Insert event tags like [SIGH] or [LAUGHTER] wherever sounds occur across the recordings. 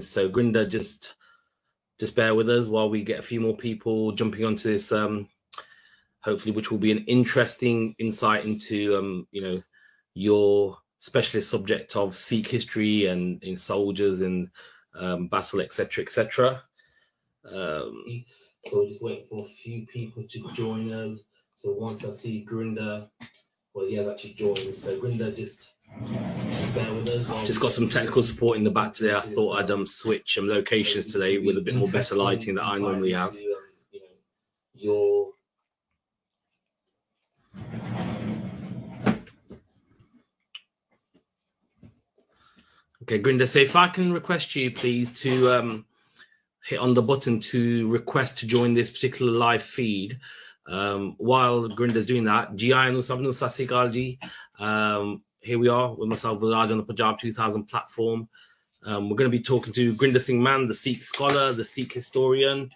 So Grinda, just just bear with us while we get a few more people jumping onto this. Um, hopefully, which will be an interesting insight into um, you know your specialist subject of Sikh history and in soldiers and um, battle, etc., etc. Um, so we're just waiting for a few people to join us. So once I see Grinda, well, yeah, actually joined. So Grinda, just bear with us. Just got some technical support in the back today. I thought I'd um switch some locations today with a bit more better lighting that I normally have. Um, you know, your Okay, Grinda, so if I can request you, please, to um, hit on the button to request to join this particular live feed. Um, while Gurinder's doing that, GI and Usabnu Sat Sri Akal ji, um, here we are with myself, Valraj, on the Punjab 2000 platform. Um, we're going to be talking to Gurinder Singh Mann, the Sikh scholar, the Sikh historian,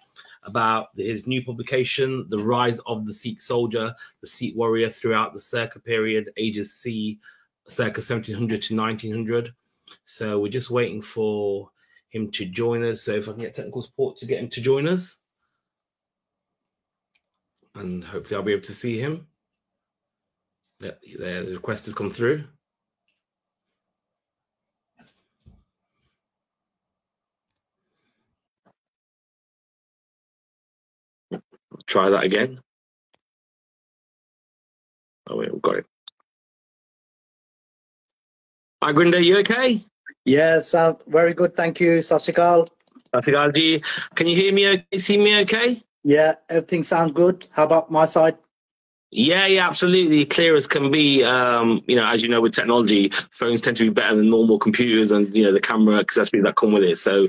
about his new publication, The Rise of the Sikh Soldier, the Sikh Warrior throughout the Circa period, ages C, circa 1700 to 1900. So we're just waiting for him to join us. So if I can get technical support to get him to join us. And hopefully I'll be able to see him. There, the request has come through. Try that again. Oh, wait, we've got it. Hi, Gurinder, you okay? Yes, sound very good. Thank you. Sat Sri Akal. Sasikal ji. Can you hear me okay? See me okay? Yeah, everything sounds good. How about my side? Yeah, yeah, absolutely. Clear as can be. Um, you know, as you know, with technology, phones tend to be better than normal computers and, you know, the camera accessories that come with it. So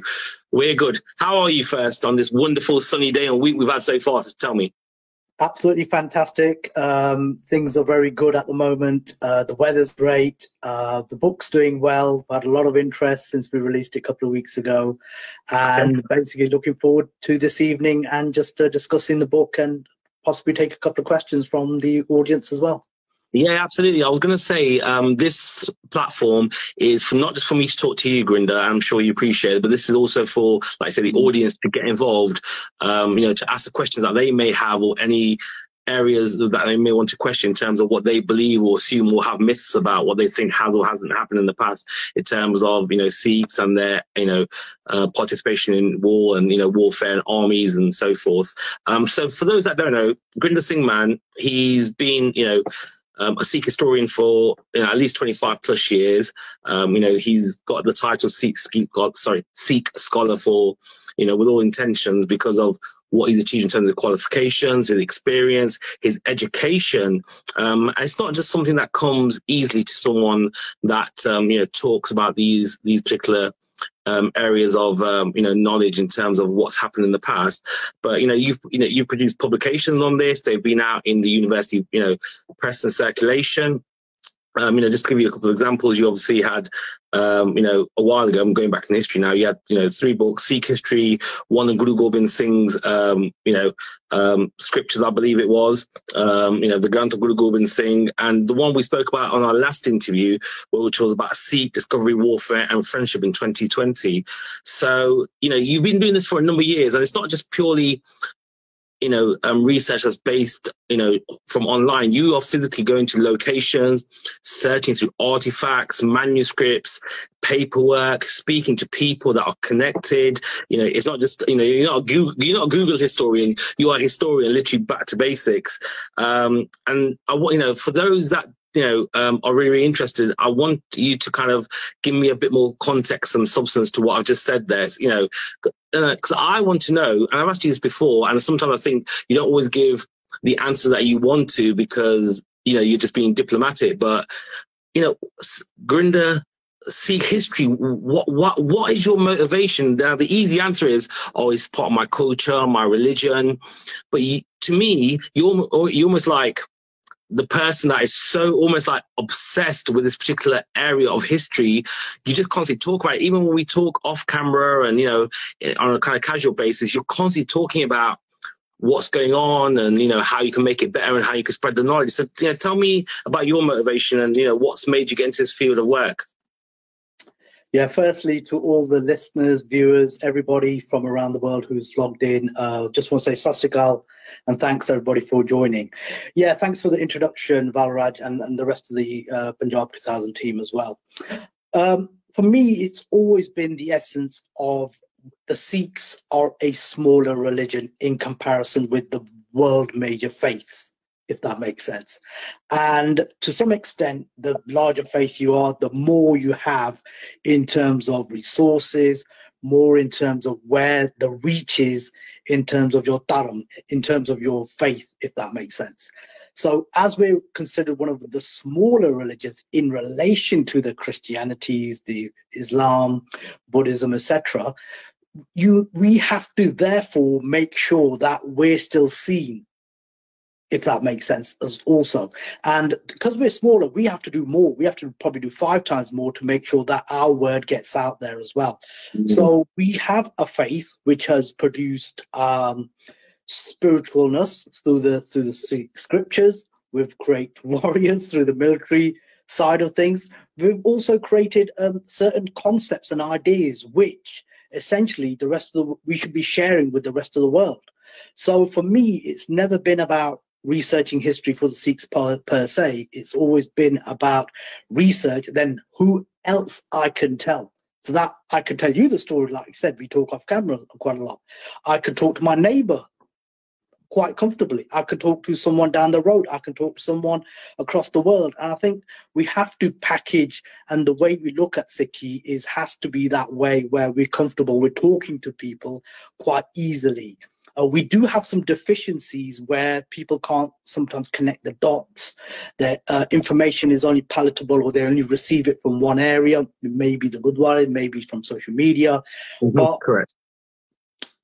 we're good. How are you first on this wonderful sunny day and week we've had so far? Tell me. Absolutely fantastic. Um, things are very good at the moment. Uh, the weather's great. Uh, the book's doing well. I've had a lot of interest since we released it a couple of weeks ago. And basically looking forward to this evening and just uh, discussing the book and possibly take a couple of questions from the audience as well. Yeah, absolutely. I was going to say um, this platform is for not just for me to talk to you, Grinda. I'm sure you appreciate it, but this is also for, like I said, the audience to get involved. Um, you know, to ask the questions that they may have or any areas that they may want to question in terms of what they believe or assume or have myths about what they think has or hasn't happened in the past in terms of you know Sikhs and their you know uh, participation in war and you know warfare and armies and so forth. Um, so for those that don't know, Gurinder Singh Mann, he's been you know um, a Sikh historian for you know, at least 25 plus years. Um, you know, he's got the title Sikh, Sikh, sorry, Sikh scholar for, you know, with all intentions because of what he's achieved in terms of qualifications, his experience, his education. Um, it's not just something that comes easily to someone that, um, you know, talks about these, these particular um, areas of um, you know knowledge in terms of what's happened in the past. But you know you've you know you've produced publications on this. They've been out in the university you know press and circulation. Um, you know, just to give you a couple of examples, you obviously had, um, you know, a while ago, I'm going back in history now, you had, you know, three books, Sikh history, one of Guru Gobind Singh's, um, you know, um, scriptures, I believe it was, um, you know, the Granth of Guru Gobind Singh, and the one we spoke about on our last interview, which was about Sikh discovery, warfare, and friendship in 2020. So, you know, you've been doing this for a number of years, and it's not just purely you know um, research that's based you know from online. You are physically going to locations searching through artifacts manuscripts paperwork speaking to people that are connected. You know it's not just you know you're not google, you're not a google historian. You are a historian literally back to basics. Um, and i want you know for those that you know um, are really, really interested. I want you to kind of give me a bit more context and substance to what i've just said there you know because uh, i want to know and i've asked you this before and sometimes i think you don't always give the answer that you want to because you know you're just being diplomatic but you know gurinder Sikh history. What what what is your motivation? Now the easy answer is oh it's part of my culture my religion but you, to me you're, you're almost like the person that is so almost like obsessed with this particular area of history, you just constantly talk about it. Even when we talk off camera and, you know, on a kind of casual basis, you're constantly talking about what's going on and, you know, how you can make it better and how you can spread the knowledge. So, you know, tell me about your motivation and, you know, what's made you get into this field of work. Yeah, firstly, to all the listeners, viewers, everybody from around the world who's logged in, uh, just want to say Sat Sri Akal and thanks everybody for joining. Yeah, thanks for the introduction, Valraj, and, and the rest of the uh, Punjab 2000 team as well. Um, for me, it's always been the essence of the Sikhs are a smaller religion in comparison with the world major faiths if that makes sense. And to some extent, the larger faith you are, the more you have in terms of resources, more in terms of where the reach is in terms of your dharam, in terms of your faith, if that makes sense. So, as we're considered one of the smaller religions in relation to the Christianities, the Islam, Buddhism, etc., you we have to therefore make sure that we're still seen if that makes sense as also. And because we're smaller we have to do more. We have to probably do five times more to make sure that our word gets out there as well. Mm-hmm. so we have a faith which has produced um spiritualness through the through the scriptures. We've created [LAUGHS] warriors through the military side of things. We've also created um, certain concepts and ideas which essentially the rest of the we should be sharing with the rest of the world. So for me it's never been about researching history for the Sikhs per, per se. It's always been about research, then who else I can tell. So that I can tell you the story, like I said, we talk off camera quite a lot. I could talk to my neighbor quite comfortably. I could talk to someone down the road. I can talk to someone across the world. And I think we have to package and the way we look at Sikhi is has to be that way where we're comfortable. We're talking to people quite easily. Uh, we do have some deficiencies where people can't sometimes connect the dots. Their uh, information is only palatable or they only receive it from one area, maybe the Gurdwara, maybe from social media. Mm-hmm, but correct.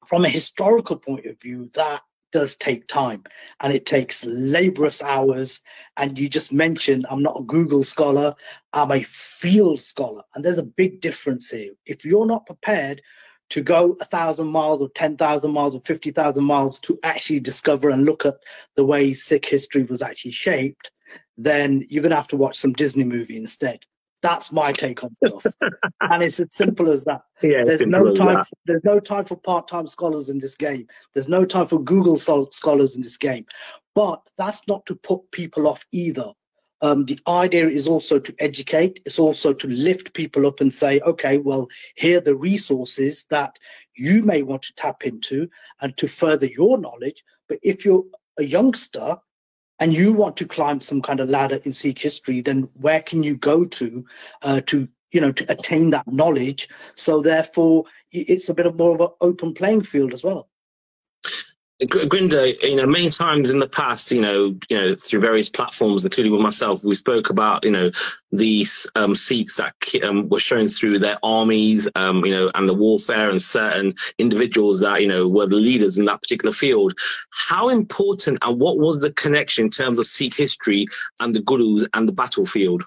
From a historical point of view, that does take time and it takes laborious hours. And you just mentioned, I'm not a Google scholar, I'm a field scholar. And there's a big difference here. If you're not prepared to go a thousand miles or 10,000 miles or 50,000 miles to actually discover and look at the way Sikh history was actually shaped, then you're going to have to watch some Disney movie instead. That's my take on stuff, [LAUGHS] and it's as simple as that. Yeah, there's no time. For, there's no time for part-time scholars in this game. There's no time for Google scholars in this game. But that's not to put people off either um, the idea is also to educate it's also to lift people up and say okay well here are the resources that you may want to tap into and to further your knowledge. But if you're a youngster and you want to climb some kind of ladder in Sikh history then where can you go to uh, to you know to attain that knowledge? So therefore it's a bit of more of an open playing field as well Gurinder, you know, many times in the past, you know, you know, through various platforms, including with myself, we spoke about, you know, these um, Sikhs that um, were shown through their armies, um, you know, and the warfare and certain individuals that, you know, were the leaders in that particular field. How important and what was the connection in terms of Sikh history and the gurus and the battlefield?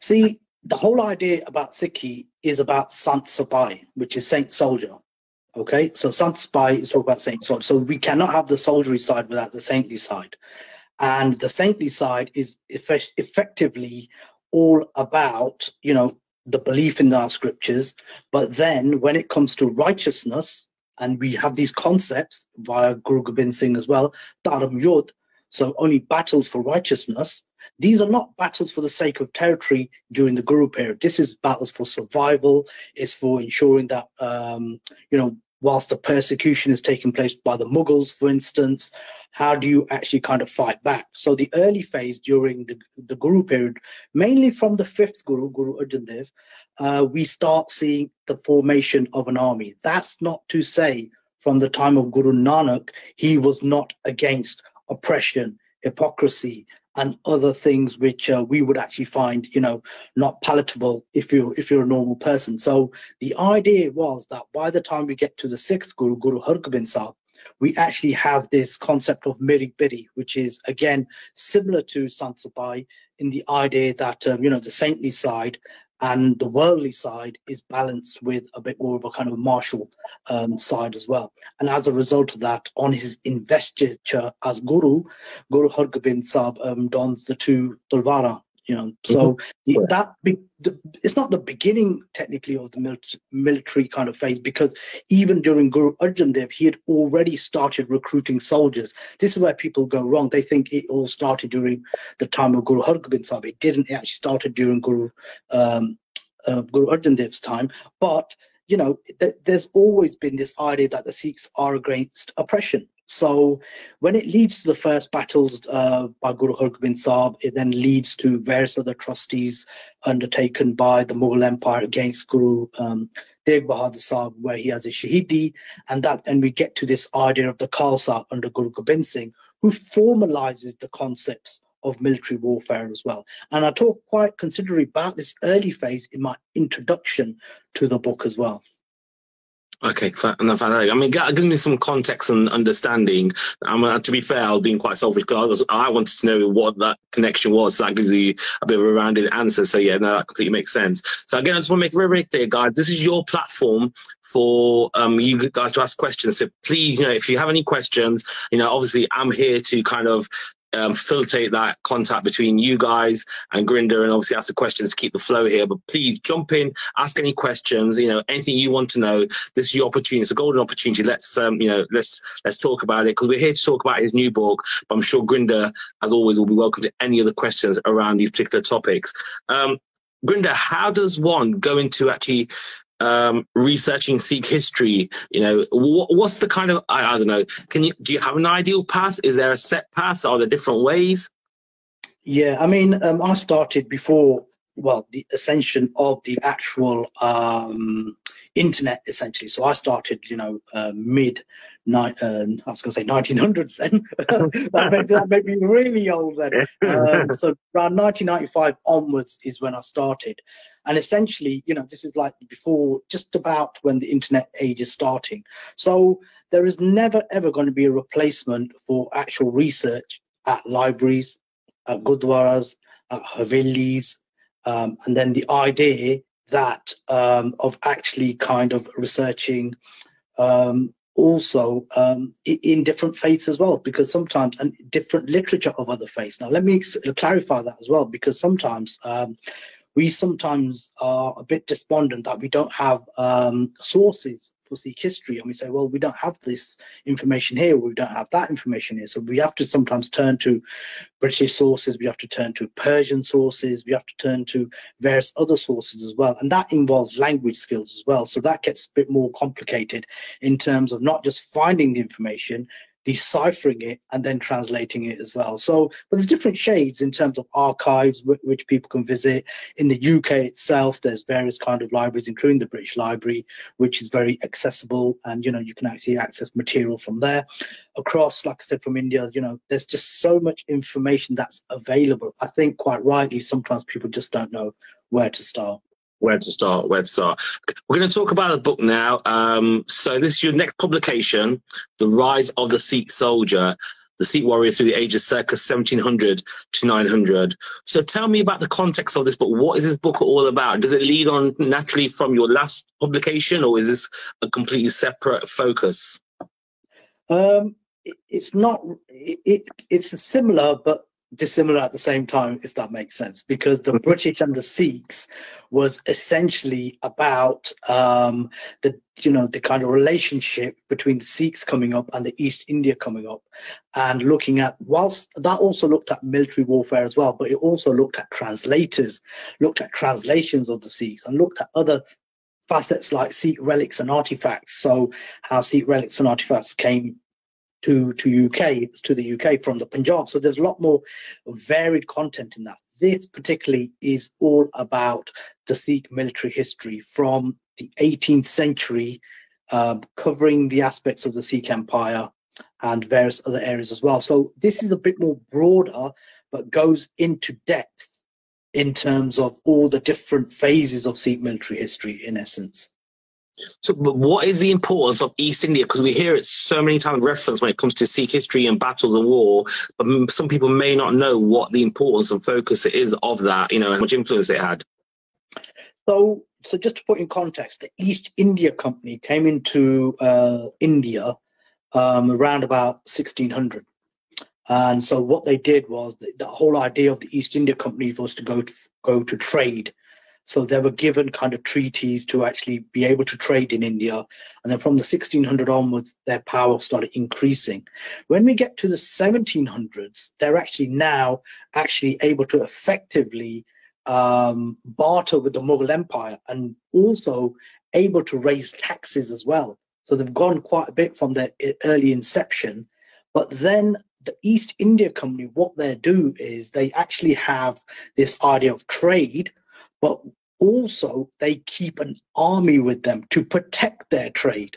See, the whole idea about Sikhi is about Sant Sipahi, which is Saint Soldier. Okay, so Sant Sipahi is talking about saint soldier. So we cannot have the soldiery side without the saintly side. And the saintly side is effect- effectively all about, you know, the belief in our scriptures. But then when it comes to righteousness, and we have these concepts via Guru Gobind Singh as well, Dharam Yud, so only battles for righteousness. These are not battles for the sake of territory during the Guru period. This is battles for survival. It's for ensuring that um, you know whilst the persecution is taking place by the Mughals, for instance, how do you actually kind of fight back? So the early phase during the, the Guru period, mainly from the fifth Guru, Guru Arjan Dev, uh, we start seeing the formation of an army. That's not to say from the time of Guru Nanak, he was not against oppression, hypocrisy, and other things which uh, we would actually find you know not palatable if you're if you're a normal person. So the idea was that by the time we get to the sixth guru guru hargobind sahib we actually have this concept of miri piri which is again similar to Sant Sipahi in the idea that um, you know the saintly side and the worldly side is balanced with a bit more of a kind of martial um, side as well. And as a result of that, on his investiture as Guru, Guru Hargobind Sahib um, dons the two Tulwara you know so mm-hmm. that be, it's not the beginning technically of the military, military kind of phase because even during guru arjan dev he had already started recruiting soldiers. This is where people go wrong. They think it all started during the time of guru hargobind sahib. It didn't. It actually started during guru um, uh, guru arjan dev's time. But you know th- there's always been this idea that the sikhs are against oppression so when it leads to the first battles uh, by Guru Hargobind Sahib, it then leads to various other atrocities undertaken by the Mughal Empire against Guru um, Tegh Bahadur Sahib, where he has a Shahidi, and that and we get to this idea of the Khalsa under Guru Gobind Singh, who formalizes the concepts of military warfare as well. And I talk quite considerably about this early phase in my introduction to the book as well. Okay, fantastic. I mean, give me some context and understanding. I mean, to be fair, I was being quite selfish because I wanted to know what that connection was. So that gives you a bit of a rounded answer. So yeah, no, that completely makes sense. So again, I just want to make very, very clear, guys. This is your platform for um, you guys to ask questions. So please, you know, if you have any questions, you know, obviously I'm here to kind of um, facilitate that contact between you guys and Gurinder and obviously ask the questions to keep the flow here. But please jump in, ask any questions, you know, anything you want to know. This is your opportunity. It's a golden opportunity. Let's, um, you know, let's, let's talk about it because we're here to talk about his new book, but I'm sure Gurinder, as always, will be welcome to any other questions around these particular topics. Um, Gurinder, how does one go into actually um, researching Sikh history, you know, what, what's the kind of I, I, don't know. Can you do you have an ideal path? Is there a set path? Are there different ways? Yeah, I mean, um, I started before well the ascension of the actual um, internet essentially. So I started, you know, uh, mid uh, I was going to say 1900s then. [LAUGHS] that, made, that made me really old then. Um, so around 1995 onwards is when I started. And essentially, you know, this is like before, just about when the internet age is starting. So there is never, ever going to be a replacement for actual research at libraries, at gurdwaras, at havelis, um, and then the idea that um, of actually kind of researching um, also um, in different faiths as well, because sometimes and different literature of other faiths. Now, let me clarify that as well, because sometimes um, we sometimes are a bit despondent that we don't have um, sources Sikh history, and we say, well, we don't have this information here, we don't have that information here. So we have to sometimes turn to British sources, we have to turn to Persian sources, we have to turn to various other sources as well. And that involves language skills as well. So that gets a bit more complicated in terms of not just finding the information, deciphering it and then translating it as well. So, but there's different shades in terms of archives which people can visit. In the UK itself, there's various kind of libraries, including the British Library, which is very accessible, and you know you can actually access material from there. Across, like I said, from India, you know, there's just so much information that's available. I think quite rightly, sometimes people just don't know where to start where to start, where to start. We're going to talk about the book now. Um, so this is your next publication, The Rise of the Sikh Soldier, the Sikh warriors through the ages circa 1700 to 900. So tell me about the context of this book. What is this book all about? Does it lead on naturally from your last publication or is this a completely separate focus? Um, it's not, it, it, it's similar, but dissimilar at the same time, if that makes sense, because the mm-hmm. British and the Sikhs was essentially about um, the you know the kind of relationship between the Sikhs coming up and the East India coming up, and looking at whilst that also looked at military warfare as well, but it also looked at translators, looked at translations of the Sikhs, and looked at other facets like Sikh relics and artifacts. So how Sikh relics and artifacts came to to UK to the UK from the Punjab. So there's a lot more varied content in that. This particularly is all about the Sikh military history from the 18th century, uh, covering the aspects of the Sikh Empire and various other areas as well. So this is a bit more broader, but goes into depth in terms of all the different phases of Sikh military history, in essence. So, but what is the importance of East India? Because we hear it so many times referenced when it comes to Sikh history and battles and war, but some people may not know what the importance and focus it is of that. You know, and much influence it had. So, so just to put in context, the East India Company came into uh, India um, around about 1600, And so what they did was the, the whole idea of the East India Company was to go to, go to trade. So they were given kind of treaties to actually be able to trade in India. And then from the 1600 onwards, their power started increasing. When we get to the 1700s, they're actually now actually able to effectively um, barter with the Mughal Empire and also able to raise taxes as well. So they've gone quite a bit from their early inception. But then the East India Company, what they do is they actually have this idea of trade, but also they keep an army with them to protect their trade.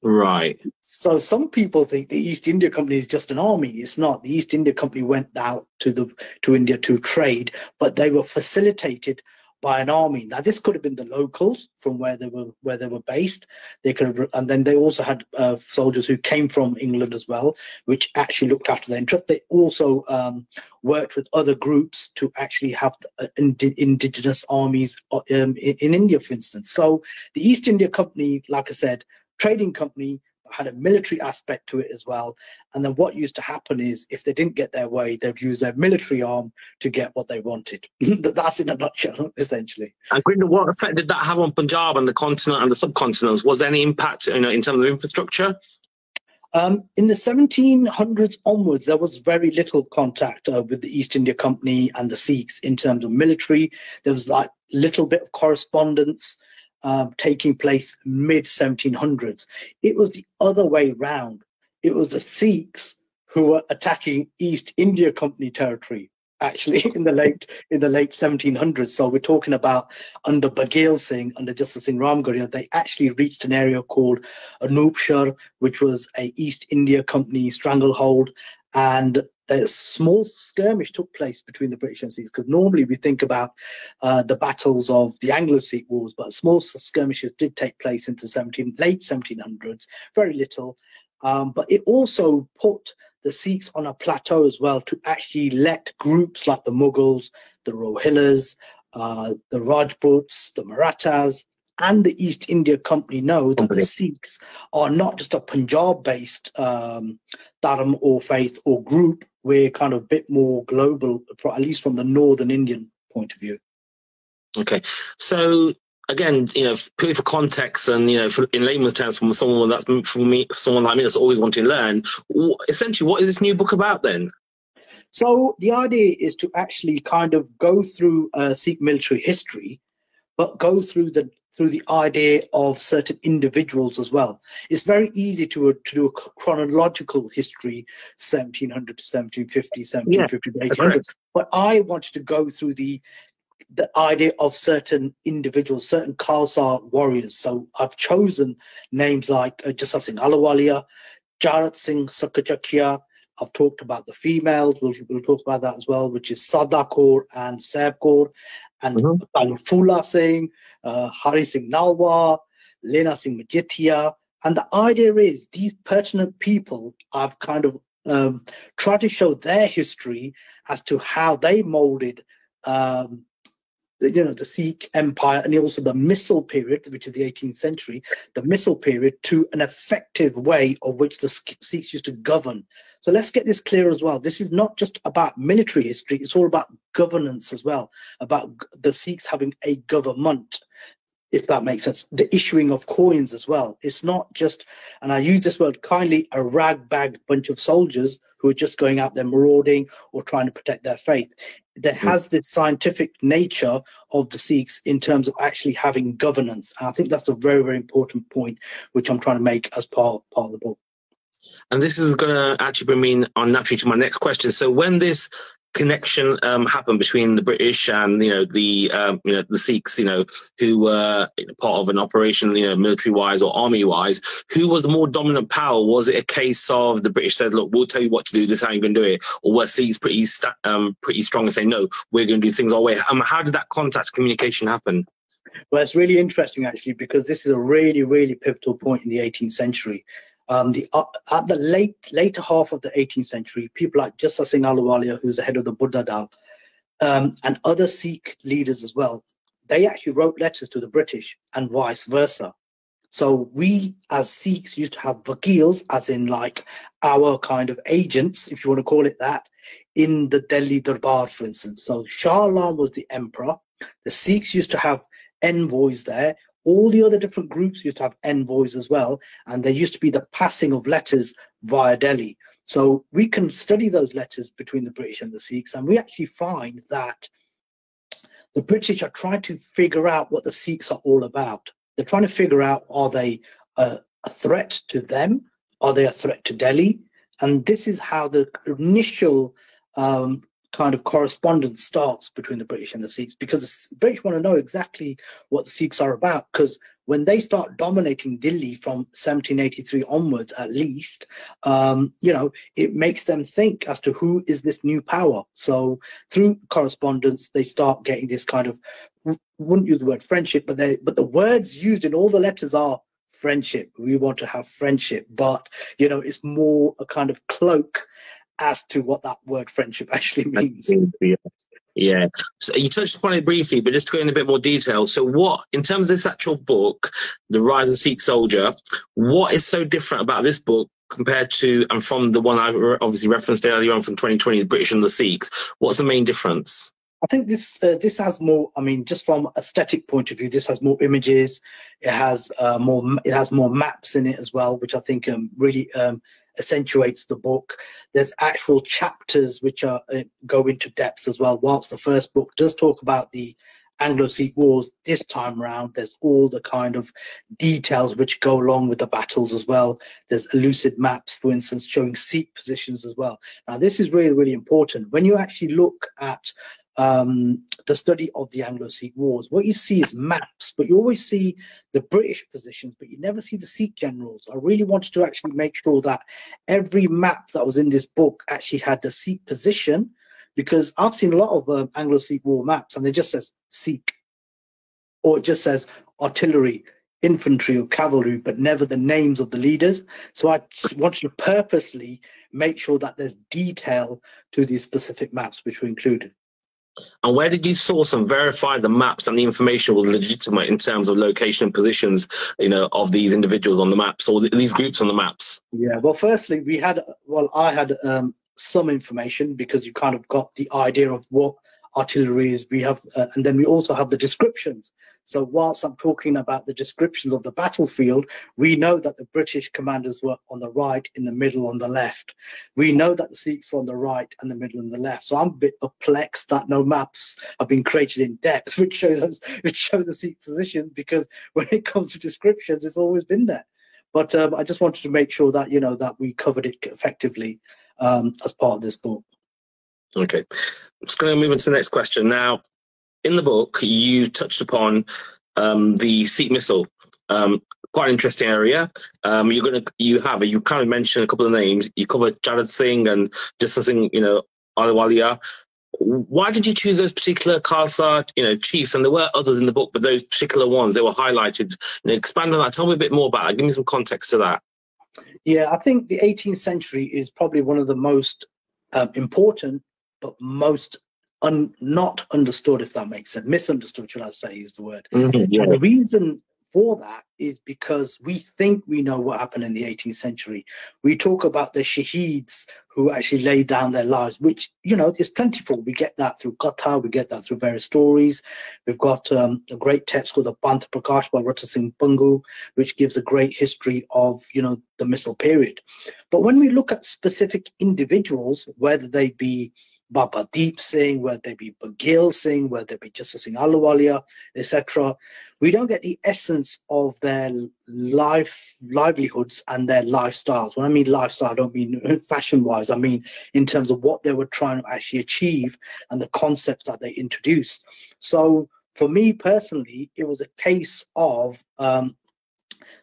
Right. So some people think the East India Company is just an army. It's not. The East India Company went out to the to India to trade, but they were facilitated by an army. Now, this could have been the locals from where they were where they were based. They could have, and then they also had uh, soldiers who came from England as well, which actually looked after their interest. They also um, worked with other groups to actually have uh, ind- indigenous armies uh, um, in, in India, for instance. So the East India Company, like I said, trading company had a military aspect to it as well. And then what used to happen is if they didn't get their way, they'd use their military arm to get what they wanted. [LAUGHS] That's in a nutshell, [LAUGHS] essentially. And Grinda, what effect did that have on Punjab and the continent and the subcontinents? Was there any impact you know, in terms of infrastructure? Um, in the 1700s onwards, there was very little contact uh, with the East India Company and the Sikhs in terms of military. There was like little bit of correspondence um, taking place mid 1700s. It was the other way round. It was the Sikhs who were attacking East India Company territory actually [LAUGHS] in the late in the late 1700s. So we're talking about under Baghel Singh, under Jassa Singh Ramgarhia, they actually reached an area called Anupshahr, which was a East India Company stranglehold, and a small skirmish took place between the British and Sikhs because normally we think about uh, the battles of the Anglo-Sikh wars, but small skirmishes did take place into 17 late 1700s, very little. Um, but it also put the Sikhs on a plateau as well to actually let groups like the Mughals, the Rohillas, uh, the Rajputs, the Marathas, and the East India Company know that the Sikhs are not just a Punjab based um, Dharam or faith or group, we're kind of a bit more global, at least from the Northern Indian point of view. Okay. So again, you know, purely for context and you know, for, in layman's terms, from someone that's for me, someone like me that's always wanting to learn. Essentially, what is this new book about then? So the idea is to actually kind of go through uh, Sikh military history, but go through the through the idea of certain individuals as well. It's very easy to, uh, to do a chronological history, 1700 to 1750, 1750 yeah, to 1800. But I wanted to go through the the idea of certain individuals, certain Khalsa warriors. So I've chosen names like uh, Jassa Singh Ahluwalia, Charat Singh Sukerchakia. I've talked about the females. We'll, we'll talk about that as well, which is Sada Kaur and Sahib Kaur, and mm-hmm. Phula Singh, uh, Hari Singh Nalwa, Lehna Singh Majithia. And the idea is these pertinent people, I've kind of um, tried to show their history as to how they molded um, you know the Sikh Empire and also the Misl period, which is the 18th century, the Misl period to an effective way of which the Sikhs used to govern. So let's get this clear as well. This is not just about military history; it's all about governance as well, about the Sikhs having a government if that makes sense, the issuing of coins as well. It's not just, and I use this word kindly, a ragbag bunch of soldiers who are just going out there marauding or trying to protect their faith. There hmm. has this scientific nature of the Sikhs in terms of actually having governance. And I think that's a very, very important point, which I'm trying to make as part, part of the book. And this is going to actually bring me on naturally to my next question. So when this connection um, happened between the British and you know the um, you know the Sikhs, you know, who were part of an operation, you know, military wise or army wise. Who was the more dominant power? Was it a case of the British said, "Look, we'll tell you what to do. This is how you're going to do it," or were Sikhs pretty um, pretty strong and say, "No, we're going to do things our way"? Um, how did that contact communication happen? Well, it's really interesting actually because this is a really really pivotal point in the 18th century. Um, the, uh, at the late later half of the 18th century, people like Jassa Singh Ahluwalia, who's the head of the Buddha Dal, um, and other Sikh leaders as well, they actually wrote letters to the British and vice versa. So we as Sikhs used to have vakils, as in like our kind of agents, if you want to call it that, in the Delhi Darbar, for instance. So Shah Alam was the emperor. The Sikhs used to have envoys there. All the other different groups used to have envoys as well. And there used to be the passing of letters via Delhi. So we can study those letters between the British and the Sikhs, and we actually find that the British are trying to figure out what the Sikhs are all about. They're trying to figure out are they a, a threat to them? Are they a threat to Delhi? And this is how the initial um, kind of correspondence starts between the British and the Sikhs because the British want to know exactly what the Sikhs are about because when they start dominating Delhi from 1783 onwards, at least, um, you know, it makes them think as to who is this new power. So through correspondence, they start getting this kind of wouldn't use the word friendship, but they but the words used in all the letters are friendship. We want to have friendship, but you know, it's more a kind of cloak as to what that word friendship [LAUGHS] actually means. Yeah. So you touched upon it briefly, but just to go in a bit more detail. So, what, in terms of this actual book, The Rise and Sikh Soldier, what is so different about this book compared to and from the one I obviously referenced earlier on from 2020, The British and the Sikhs? What's the main difference? I think this uh, this has more. I mean, just from aesthetic point of view, this has more images. It has uh, more. It has more maps in it as well, which I think um, really um, accentuates the book. There's actual chapters which are uh, go into depth as well. Whilst the first book does talk about the Anglo-Sikh wars, this time around there's all the kind of details which go along with the battles as well. There's lucid maps, for instance, showing Sikh positions as well. Now this is really really important when you actually look at um, the study of the Anglo-Sikh wars, what you see is maps, but you always see the British positions, but you never see the Sikh generals. I really wanted to actually make sure that every map that was in this book actually had the Sikh position, because I've seen a lot of um, Anglo-Sikh war maps, and it just says Sikh, or it just says artillery, infantry, or cavalry, but never the names of the leaders. So I wanted to purposely make sure that there's detail to these specific maps which were included. And where did you source and verify the maps and the information was legitimate in terms of location and positions, you know, of these individuals on the maps or these groups on the maps? Yeah, well, firstly, we had, well, I had um, some information because you kind of got the idea of what artillery is. we have uh, and then we also have the descriptions so whilst i'm talking about the descriptions of the battlefield we know that the british commanders were on the right in the middle on the left. We know that the sikhs were on the right and the middle and the left. So i'm a bit perplexed that no maps have been created in depth [LAUGHS] which shows us which show the sikh positions because [LAUGHS] when it comes to descriptions it's always been there. But um, i just wanted to make sure that you know that we covered it effectively um, as part of this book. Okay, I'm just going to move on to the next question. Now, in the book, you touched upon um, the Sikh Misl. Um, quite an interesting area. Um, you're to you have you kind of mentioned a couple of names. You covered Charat Singh and Singh, you know, Ahluwalia. Why did you choose those particular Khalsa, you know, chiefs? And there were others in the book, but those particular ones they were highlighted. You know, expand on that. Tell me a bit more about it. Give me some context to that. Yeah, I think the 18th century is probably one of the most um, important but most un, not understood, if that makes sense, misunderstood, should I say, is the word. Mm-hmm, yeah. the reason for that is because we think we know what happened in the 18th century. We talk about the shaheeds who actually laid down their lives, which, you know, is plentiful. We get that through Katha, we get that through various stories. We've got um, a great text called the Panth Prakash by Rattan Singh Bhangu, which gives a great history of, you know, the Misl period. But when we look at specific individuals, whether they be Baba Deep Singh, whether they be Baghel Singh, whether they be Jassa Singh Ahluwalia, etc. We don't get the essence of their life livelihoods and their lifestyles. When I mean lifestyle, I don't mean [LAUGHS] fashion-wise. I mean in terms of what they were trying to actually achieve and the concepts that they introduced. So for me personally, it was a case of um,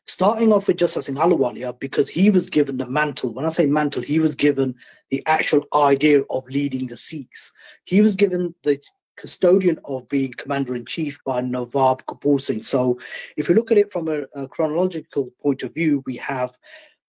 starting off with Jassa Singh Ahluwalia because he was given the mantle. When I say mantle, he was given the actual idea of leading the Sikhs. He was given the custodian of being commander in chief by Nawab Kapoor Singh. So, if you look at it from a, a chronological point of view, we have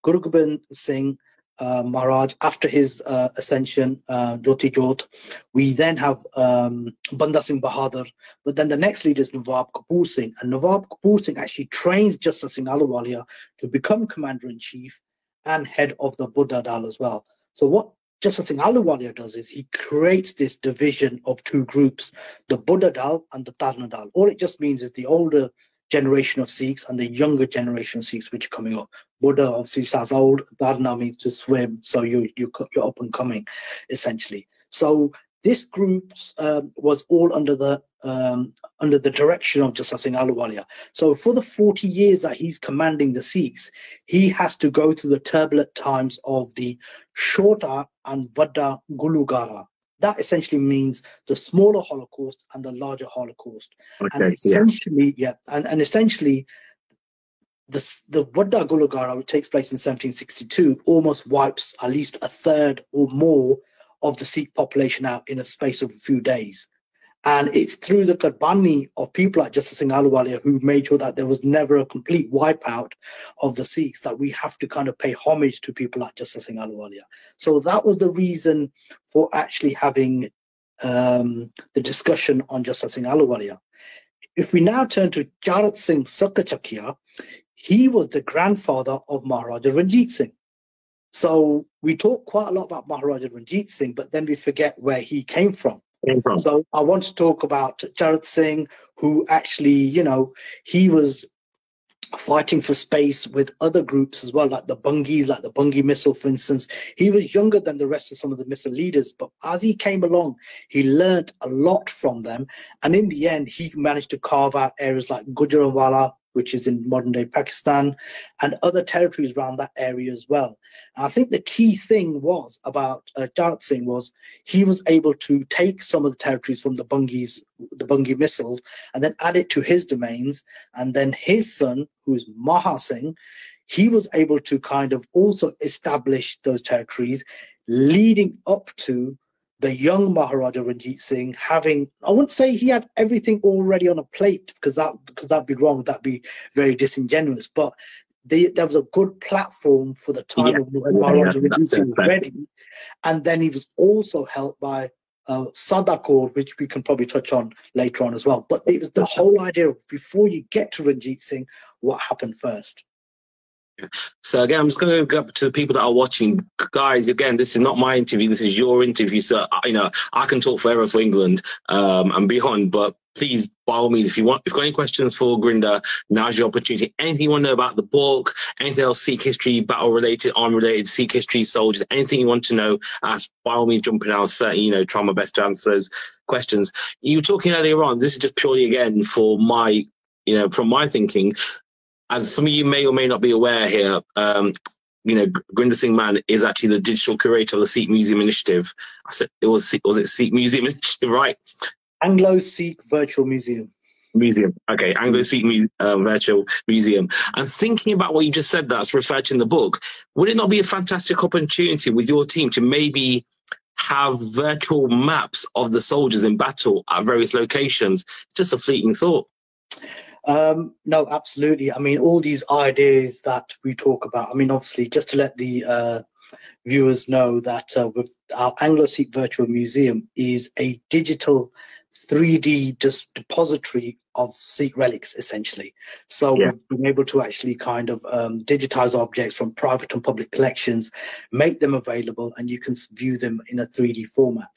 Guru Gobind Singh, uh, Maharaj after his uh, ascension, uh, Jyoti Jot. We then have um, Banda Singh Bahadur, but then the next leader is Nawab Kapoor Singh, and Nawab Kapoor Singh actually trains Jassa Singh Ahluwalia to become commander in chief and head of the Buddha Dal as well. So what Jassa Singh Ahluwalia does is he creates this division of two groups, the Buddha Dal and the Tarna Dal. All it just means is the older generation of Sikhs and the younger generation of Sikhs which are coming up. Buddha obviously sounds old, Dharna means to swim, so you, you, you're up and coming, essentially. So this group um, was all under the um, under the direction of Jassa Singh Ahluwalia. So for the 40 years that he's commanding the Sikhs, he has to go through the turbulent times of the Shota and Vada Ghallughara that essentially means the smaller Holocaust and the larger Holocaust. Okay, and essentially, yeah, yeah and, and essentially, the, the Wadda Ghallughara, which takes place in 1762, almost wipes at least a third or more of the Sikh population out in a space of a few days. And it's through the Qurbani of people like Jassa Singh Ahluwalia who made sure that there was never a complete wipeout of the Sikhs, that we have to kind of pay homage to people like Jassa Singh Ahluwalia. So that was the reason for actually having um, the discussion on Jassa Singh Ahluwalia. If we now turn to Charat Singh Sukerchakia, he was the grandfather of Maharaja Ranjit Singh. So we talk quite a lot about Maharaja Ranjit Singh, but then we forget where he came from. So I want to talk about Charat Singh, who actually, you know, he was fighting for space with other groups as well, like the Bhangis, like the Bhangi Misl, for instance. He was younger than the rest of some of the Misl leaders, but as he came along, he learned a lot from them. And in the end, he managed to carve out areas like Gujranwala, which is in modern day Pakistan, and other territories around that area as well. And I think the key thing was about uh, Charat Singh was he was able to take some of the territories from the Bhangis, the Bhangi Misl, and then add it to his domains. And then his son, who is Maha Singh, he was able to kind of also establish those territories leading up to the young Maharaja Ranjit Singh having, I wouldn't say he had everything already on a plate because that because that'd be wrong, that'd be very disingenuous. But they, there was a good platform for the time yeah. of Maharaja yeah, Ranjit Singh ready, and then he was also helped by uh, Sadakor, which we can probably touch on later on as well. But it was the whole idea of before you get to Ranjit Singh, what happened first. So again, I'm just going to go up to the people that are watching, guys. Again, this is not my interview. This is your interview. So you know, I can talk forever for England um, and beyond. But please, by all means, if you want, if you've got any questions for Gurinder, now's your opportunity. Anything you want to know about the book, anything else, Sikh history, battle related, arm related, Sikh history, soldiers, anything you want to know, ask. By all means, jump in. I'll certainly, you know, try my best to answer those questions. You were talking earlier on. This is just purely again for my you know, from my thinking, as some of you may or may not be aware here, um, you know, Gurinder Singh Mann is actually the digital curator of the Sikh Museum Initiative. I said it was was it Sikh Museum Initiative, [LAUGHS] right? Anglo Sikh Virtual Museum. Museum. Okay, Anglo Sikh uh, Virtual Museum. And thinking about what you just said, that's referred to in the book. Would it not be a fantastic opportunity with your team to maybe have virtual maps of the soldiers in battle at various locations? Just a fleeting thought. Um, no, absolutely. I mean, all these ideas that we talk about. I mean, obviously, just to let the uh, viewers know that uh, with our Anglo-Sikh Virtual Museum is a digital 3D just depository of Sikh relics, essentially. So yeah. we've been able to actually kind of um, digitize objects from private and public collections, make them available, and you can view them in a 3D format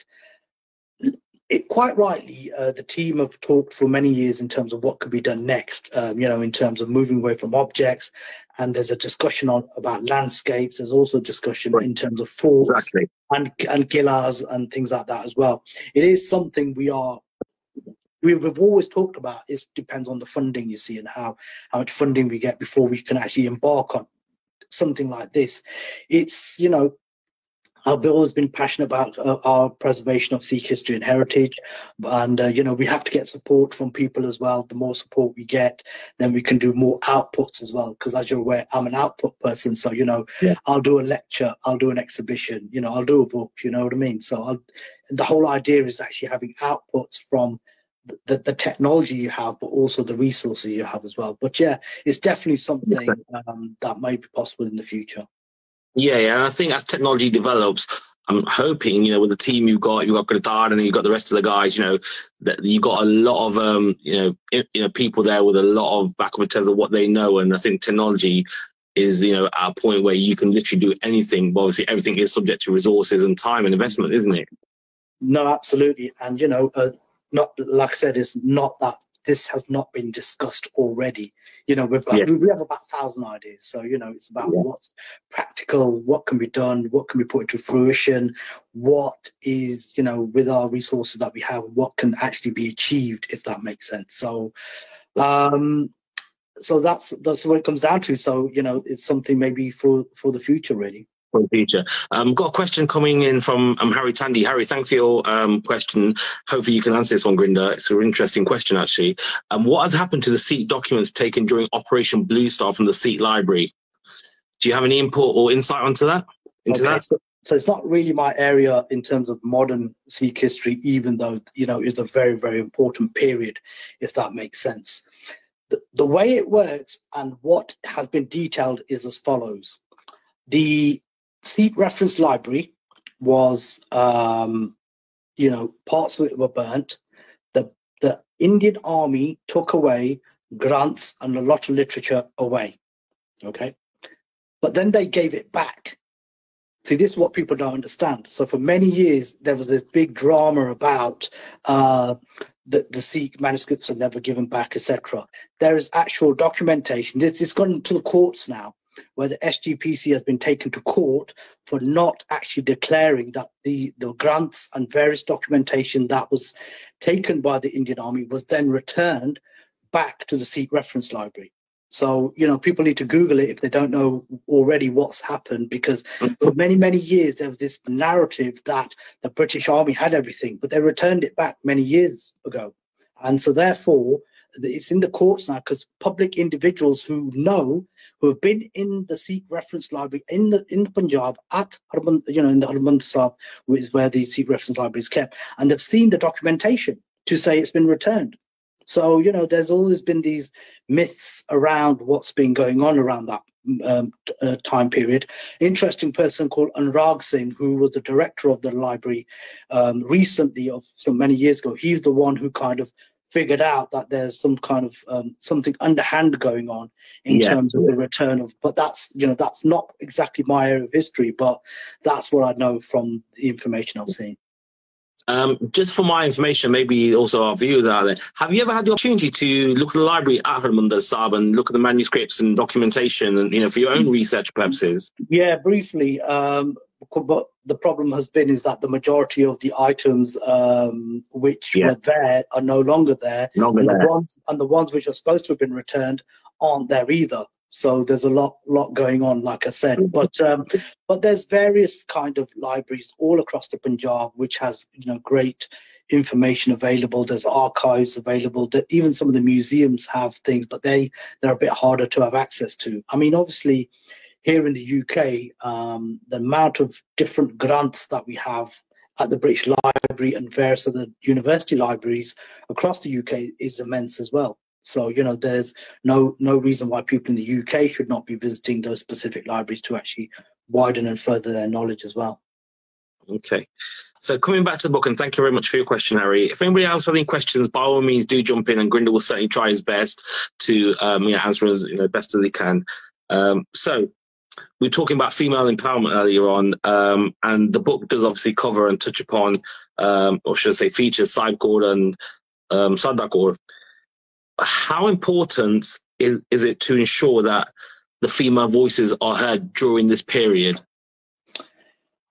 it, quite rightly, uh, the team have talked for many years in terms of what could be done next. Um, you know, in terms of moving away from objects, and there's a discussion on about landscapes. There's also discussion right. in terms of forts exactly. and and gillas and things like that as well. It is something we are we've always talked about. It depends on the funding you see and how how much funding we get before we can actually embark on something like this. It's you know I've always been passionate about uh, our preservation of Sikh history and heritage, and uh, you know we have to get support from people as well. The more support we get, then we can do more outputs as well. Because as you're aware, I'm an output person, so you know yeah. I'll do a lecture, I'll do an exhibition, you know I'll do a book. You know what I mean? So I'll, the whole idea is actually having outputs from the, the technology you have, but also the resources you have as well. But yeah, it's definitely something um, that might be possible in the future. Yeah, yeah. And I think as technology develops, I'm hoping, you know, with the team you've got, you've got Gradard and you've got the rest of the guys, you know, that you've got a lot of, um, you know, you know, people there with a lot of backup in terms of what they know. And I think technology is, you know, at a point where you can literally do anything. But obviously, everything is subject to resources and time and investment, isn't it? No, absolutely. And, you know, uh, not like I said, it's not that this has not been discussed already. You know, we've got yeah. we have about a thousand ideas. So, you know, it's about yeah. what's practical, what can be done, what can be put into fruition, what is, you know, with our resources that we have, what can actually be achieved, if that makes sense. So um so that's that's what it comes down to. So, you know, it's something maybe for for the future really the future. Um, got a question coming in from um, Harry Tandy. Harry, thanks for your um, question. Hopefully you can answer this one, Gurinder. It's an interesting question, actually. Um, what has happened to the Sikh documents taken during Operation Blue Star from the Sikh library? Do you have any input or insight onto that? Into okay, that? So, so it's not really my area in terms of modern Sikh history, even though, you know, it's a very, very important period, if that makes sense. The, the way it works and what has been detailed is as follows. The Sikh reference library was, um, you know, parts of it were burnt. The the Indian army took away granths and a lot of literature away. Okay, but then they gave it back. See, this is what people don't understand. So for many years there was this big drama about uh, the, the Sikh manuscripts are never given back, etc. There is actual documentation. It's gone to the courts now where the SGPC has been taken to court for not actually declaring that the, the granths and various documentation that was taken by the Indian Army was then returned back to the Sikh reference library. So, you know, people need to Google it if they don't know already what's happened, because for many, many years there was this narrative that the British Army had everything, but they returned it back many years ago. And so, therefore, it's in the courts now because public individuals who know who have been in the Sikh reference library in the in the Punjab at Harman, you know in the Harmandir Sahib, which is where the Sikh reference library is kept, and they've seen the documentation to say it's been returned. So you know, there's always been these myths around what's been going on around that um, uh, time period. Interesting person called Anurag Singh, who was the director of the library um, recently, of so many years ago. He's the one who kind of figured out that there's some kind of um, something underhand going on in yeah. terms of the return of but that's you know that's not exactly my area of history but that's what i know from the information i've seen um, just for my information, maybe also our viewers out there, have you ever had the opportunity to look at the library at Harmandir Sahib and look at the manuscripts and documentation and, you know, for your own research purposes? Yeah, briefly. Um, but the problem has been is that the majority of the items um, which yeah. were there are no longer there, longer and, there. The ones, and the ones which are supposed to have been returned aren't there either. So there's a lot, lot going on, like I said. Mm-hmm. But um, but there's various kind of libraries all across the Punjab which has you know great information available. There's archives available. That even some of the museums have things, but they they're a bit harder to have access to. I mean, obviously here in the UK, um, the amount of different granths that we have at the British Library and various other university libraries across the UK is immense as well. So you know, there's no no reason why people in the UK should not be visiting those specific libraries to actually widen and further their knowledge as well. Okay. So coming back to the book, and thank you very much for your question, Harry. If anybody else has any questions, by all means, do jump in, and Gurinder will certainly try his best to um, you know, answer as you know, best as he can. Um, so we were talking about female empowerment earlier on, um, and the book does obviously cover and touch upon, um, or should I say, features Kaur and um, Sada Kaur. How important is, is it to ensure that the female voices are heard during this period?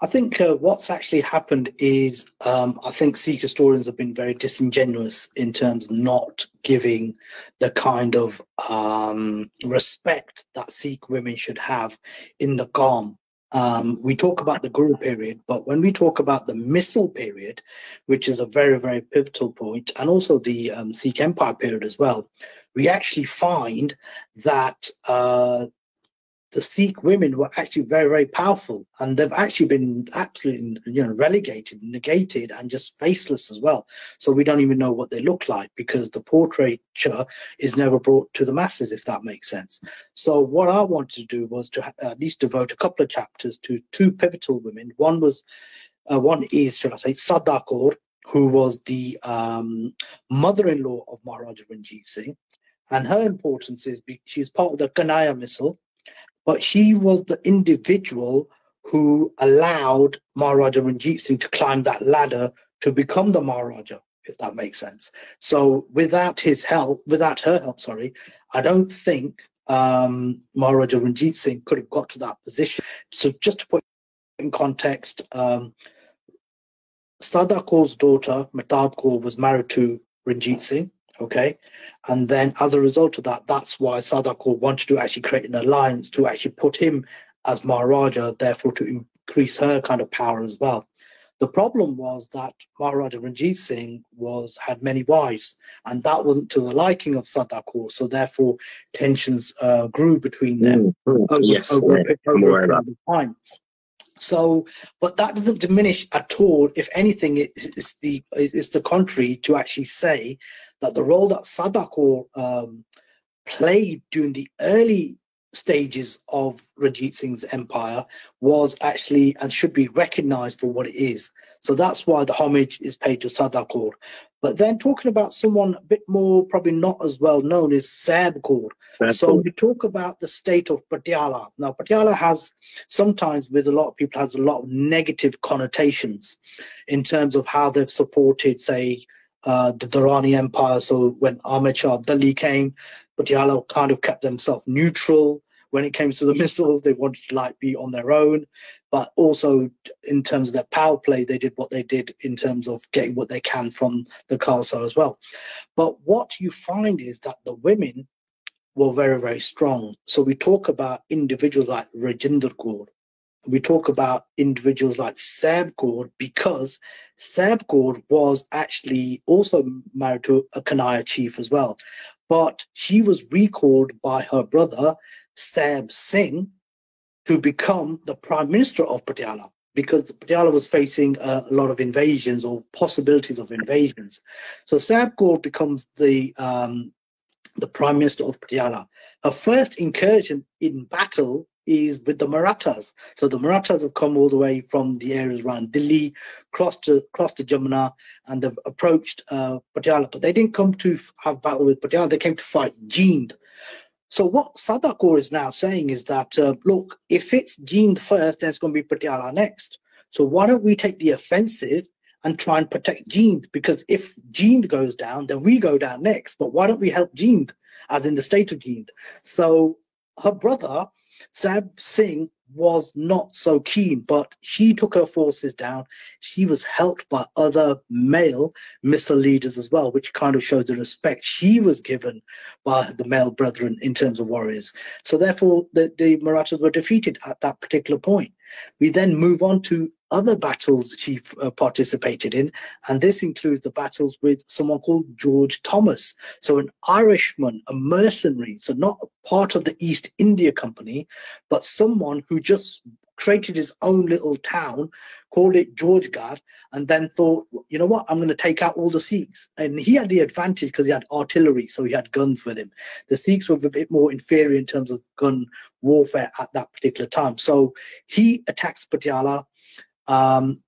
I think uh, what's actually happened is um, I think Sikh historians have been very disingenuous in terms of not giving the kind of um, respect that Sikh women should have in the Qawm. Um, we talk about the Guru period, but when we talk about the Misl period, which is a very, very pivotal point, and also the um, Sikh Empire period as well, we actually find that uh, the Sikh women were actually very, very powerful, and they've actually been absolutely, you know, relegated, negated, and just faceless as well. So we don't even know what they look like because the portraiture is never brought to the masses, if that makes sense. So what I wanted to do was to at least devote a couple of chapters to two pivotal women. One was, uh, one is, should I say, Sada Kaur, who was the um, mother-in-law of Maharaja Ranjit Singh, and her importance is she's part of the Kanhaiya Misl, but she was the individual who allowed Maharaja Ranjit Singh to climb that ladder to become the Maharaja, if that makes sense. So without his help, without her help, sorry, I don't think um, Maharaja Ranjit Singh could have got to that position. So just to put in context, um, Kaur's daughter, Mehtab Kaur, was married to Ranjit Singh. Okay. And then as a result of that, that's why Sada Kaur wanted to actually create an alliance to actually put him as Maharaja, therefore to increase her kind of power as well. The problem was that Maharaja Ranjit Singh was had many wives, and that wasn't to the liking of Sada Kaur. So therefore, tensions uh, grew between them mm-hmm. over, yes, over, yeah, over a period of time. So, but that doesn't diminish at all. If anything, it's the it's the contrary to actually say that the role that Sada Kaur um, played during the early stages of Ranjit Singh's empire was actually and should be recognized for what it is. So that's why the homage is paid to Sada Kaur. But then talking about someone a bit more, probably not as well known, is Sahib Kaur. So we talk about the state of Patiala. Now, Patiala has sometimes, with a lot of people, has a lot of negative connotations in terms of how they've supported, say, uh, the Durrani Empire. So when Ahmed Shah Abdali came, Patiala kind of kept themselves neutral when it came to the [LAUGHS] Misls. They wanted to like be on their own, but also in terms of their power play, they did what they did in terms of getting what they can from the Khalsa as well. But what you find is that the women were very, very strong. So we talk about individuals like Rajinder we talk about individuals like Sahib Kaur because Sahib Kaur was actually also married to a Kanhaiya chief as well. But she was recalled by her brother, Sahib Singh, to become the prime minister of Patiala because Patiala was facing a lot of invasions or possibilities of invasions. So Sahib Kaur becomes the um, the prime minister of Patiala. Her first incursion in battle is with the Marathas. So the Marathas have come all the way from the areas around Delhi, crossed to crossed to Jamuna, and they've approached uh, Patiala. But they didn't come to have battle with Patiala. They came to fight Jind. So what Sada Kaur is now saying is that uh, look, if it's Jind first, then it's going to be Patiala next. So why don't we take the offensive and try and protect Jind? Because if Jind goes down, then we go down next. But why don't we help Jind, as in the state of Jind? So her brother Sahib Singh was not so keen, but she took her forces down. She was helped by other male Misl leaders as well, which kind of shows the respect she was given by the male brethren in terms of warriors. So therefore, the, the Marathas were defeated at that particular point. We then move on to other battles she uh, participated in, and this includes the battles with someone called George Thomas. So, an Irishman, a mercenary, so not part of the East India Company, but someone who just created his own little town, called it Georgegarh, and then thought, you know what, I'm going to take out all the Sikhs. And he had the advantage because he had artillery, so he had guns with him. The Sikhs were a bit more inferior in terms of gun warfare at that particular time. So he attacks Patiala. Um,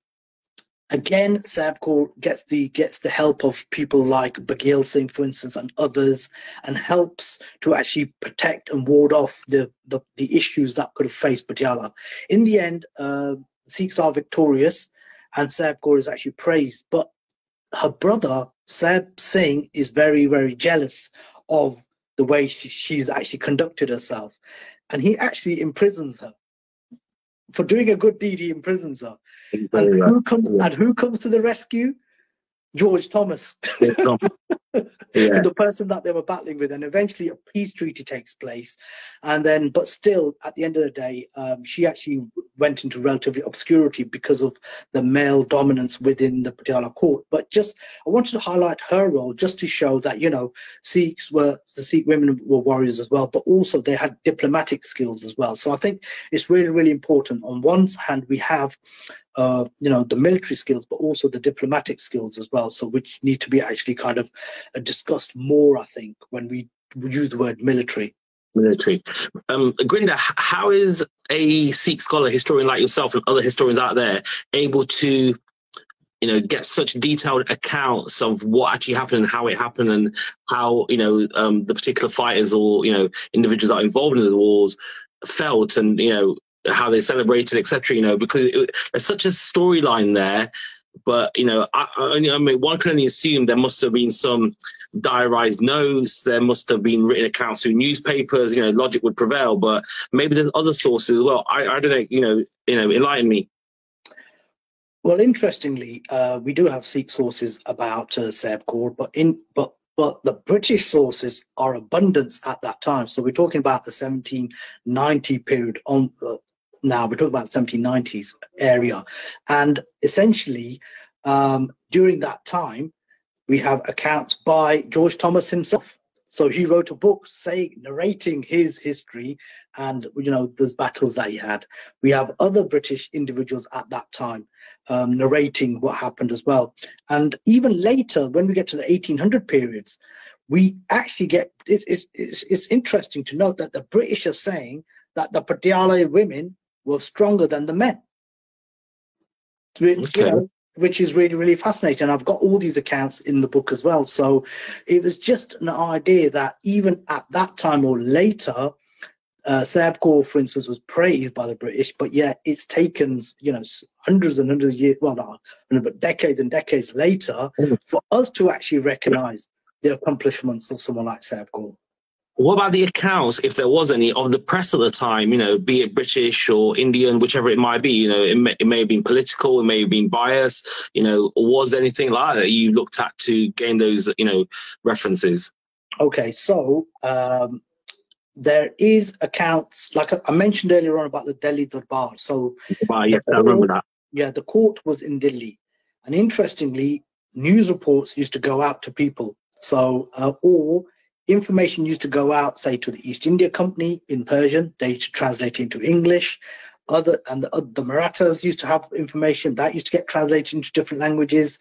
again, Sahib gets the gets the help of people like Baghel Singh, for instance, and others, and helps to actually protect and ward off the the, the issues that could have faced Patiala. In the end, uh, Sikhs are victorious, and Sahib is actually praised. But her brother Sahib Singh is very very jealous of the way she, she's actually conducted herself, and he actually imprisons her for doing a good deed, he imprisons her. And who comes and who comes to the rescue? George Thomas. Thomas. [LAUGHS] yeah. the person that they were battling with, and eventually a peace treaty takes place, and then, but still, at the end of the day, um, she actually went into relative obscurity because of the male dominance within the Patiala court. But just, I wanted to highlight her role just to show that you know Sikhs were the Sikh women were warriors as well, but also they had diplomatic skills as well. So I think it's really, really important. On one hand, we have uh, you know the military skills but also the diplomatic skills as well. So which need to be actually kind of uh, discussed more i think when we use the word military. Military. Um Gurinder how is a sikh scholar historian like yourself and other historians out there able to you know get such detailed accounts of what actually happened and how it happened and how you know um, the particular fighters or you know individuals that are involved in the wars felt and you know how they celebrated, etc. You know, because it, there's such a storyline there. But you know, I, I, mean, one can only assume there must have been some diarized notes. There must have been written accounts through newspapers. You know, logic would prevail. But maybe there's other sources as well. I, I don't know. You know, you know, enlighten me. Well, interestingly, uh, we do have Sikh sources about uh, Kaur, but in but but the British sources are abundance at that time. So we're talking about the 1790 period on uh, now. We're talking about the 1790s area. And essentially, um, during that time, we have accounts by George Thomas himself. So he wrote a book saying, narrating his history and, you know, those battles that he had. We have other British individuals at that time um, narrating what happened as well. And even later, when we get to the 1800 periods, we actually get, it's, it's, it's interesting to note that the British are saying that the Patiala women were stronger than the men. Which, okay. you know, which is really, really fascinating. And I've got all these accounts in the book as well. So it was just an idea that even at that time or later, uh, for instance, was praised by the British, but yet it's taken, you know, hundreds and hundreds of years, well, not, but decades and decades later, mm. for us to actually recognize the accomplishments of someone like Sahib Kaur. What about the accounts, if there was any, of the press at the time, you know, be it British or Indian, whichever it might be, you know, it may, it may have been political, it may have been biased, you know, was there anything like that you looked at to gain those, you know, references? Okay, so um, there is accounts, like I mentioned earlier on about the Delhi Darbar. So, Darbar, yes, court, I remember that. Yeah, the court was in Delhi. And interestingly, news reports used to go out to people. So, uh, or information used to go out, say, to the East India Company in Persian. They used to translate into English. Other and the, the Marathas used to have information that used to get translated into different languages.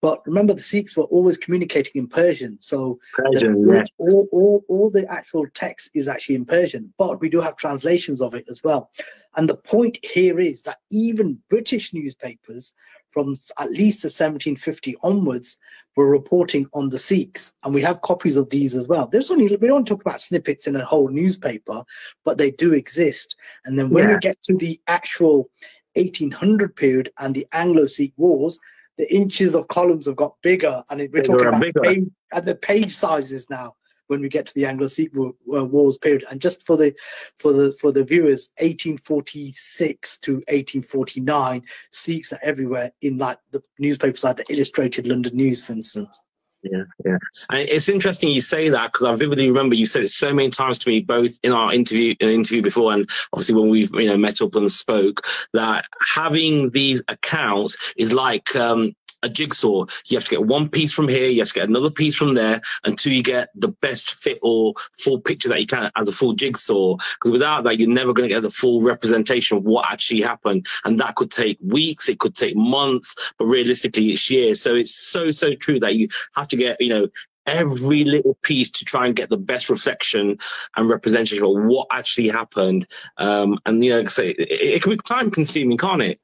But remember, the Sikhs were always communicating in Persian, so Persian, the, yes. all, all, all the actual text is actually in Persian. But we do have translations of it as well. And the point here is that even British newspapers from at least the 1750 onwards were reporting on the Sikhs, and we have copies of these as well. There's only we don't talk about snippets in a whole newspaper, but they do exist. And then when yeah. we get to the actual 1800 period and the Anglo-Sikh wars, the inches of columns have got bigger, and we're talking about page, and the page sizes now when we get to the Anglo-Sikh Wars period. And just for the for the for the viewers, 1846 to 1849, Sikhs are everywhere in like the newspapers like the Illustrated London News, for instance. Yeah, yeah. And it's interesting you say that because I vividly remember you said it so many times to me, both in our interview, an interview before, and obviously when we've you know met up and spoke, that having these accounts is like um, a jigsaw. You have to get one piece from here, you have to get another piece from there until you get the best fit or full picture that you can as a full jigsaw. Because without that, you're never going to get the full representation of what actually happened. And that could take weeks, it could take months, but realistically, it's years. So it's so, so true that you have to get, you know, every little piece to try and get the best reflection and representation of what actually happened. Um, and you know, say it, it can be time consuming, can't it?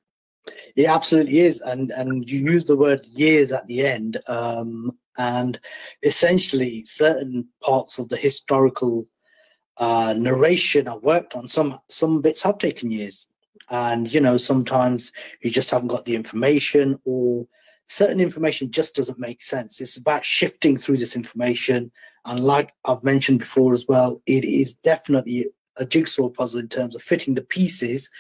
It absolutely is, and and you use the word years at the end, um, and essentially certain parts of the historical uh, narration I worked on. Some some bits have taken years, and you know sometimes you just haven't got the information, or certain information just doesn't make sense. It's about shifting through this information, and like I've mentioned before as well, it is definitely a jigsaw puzzle in terms of fitting the pieces,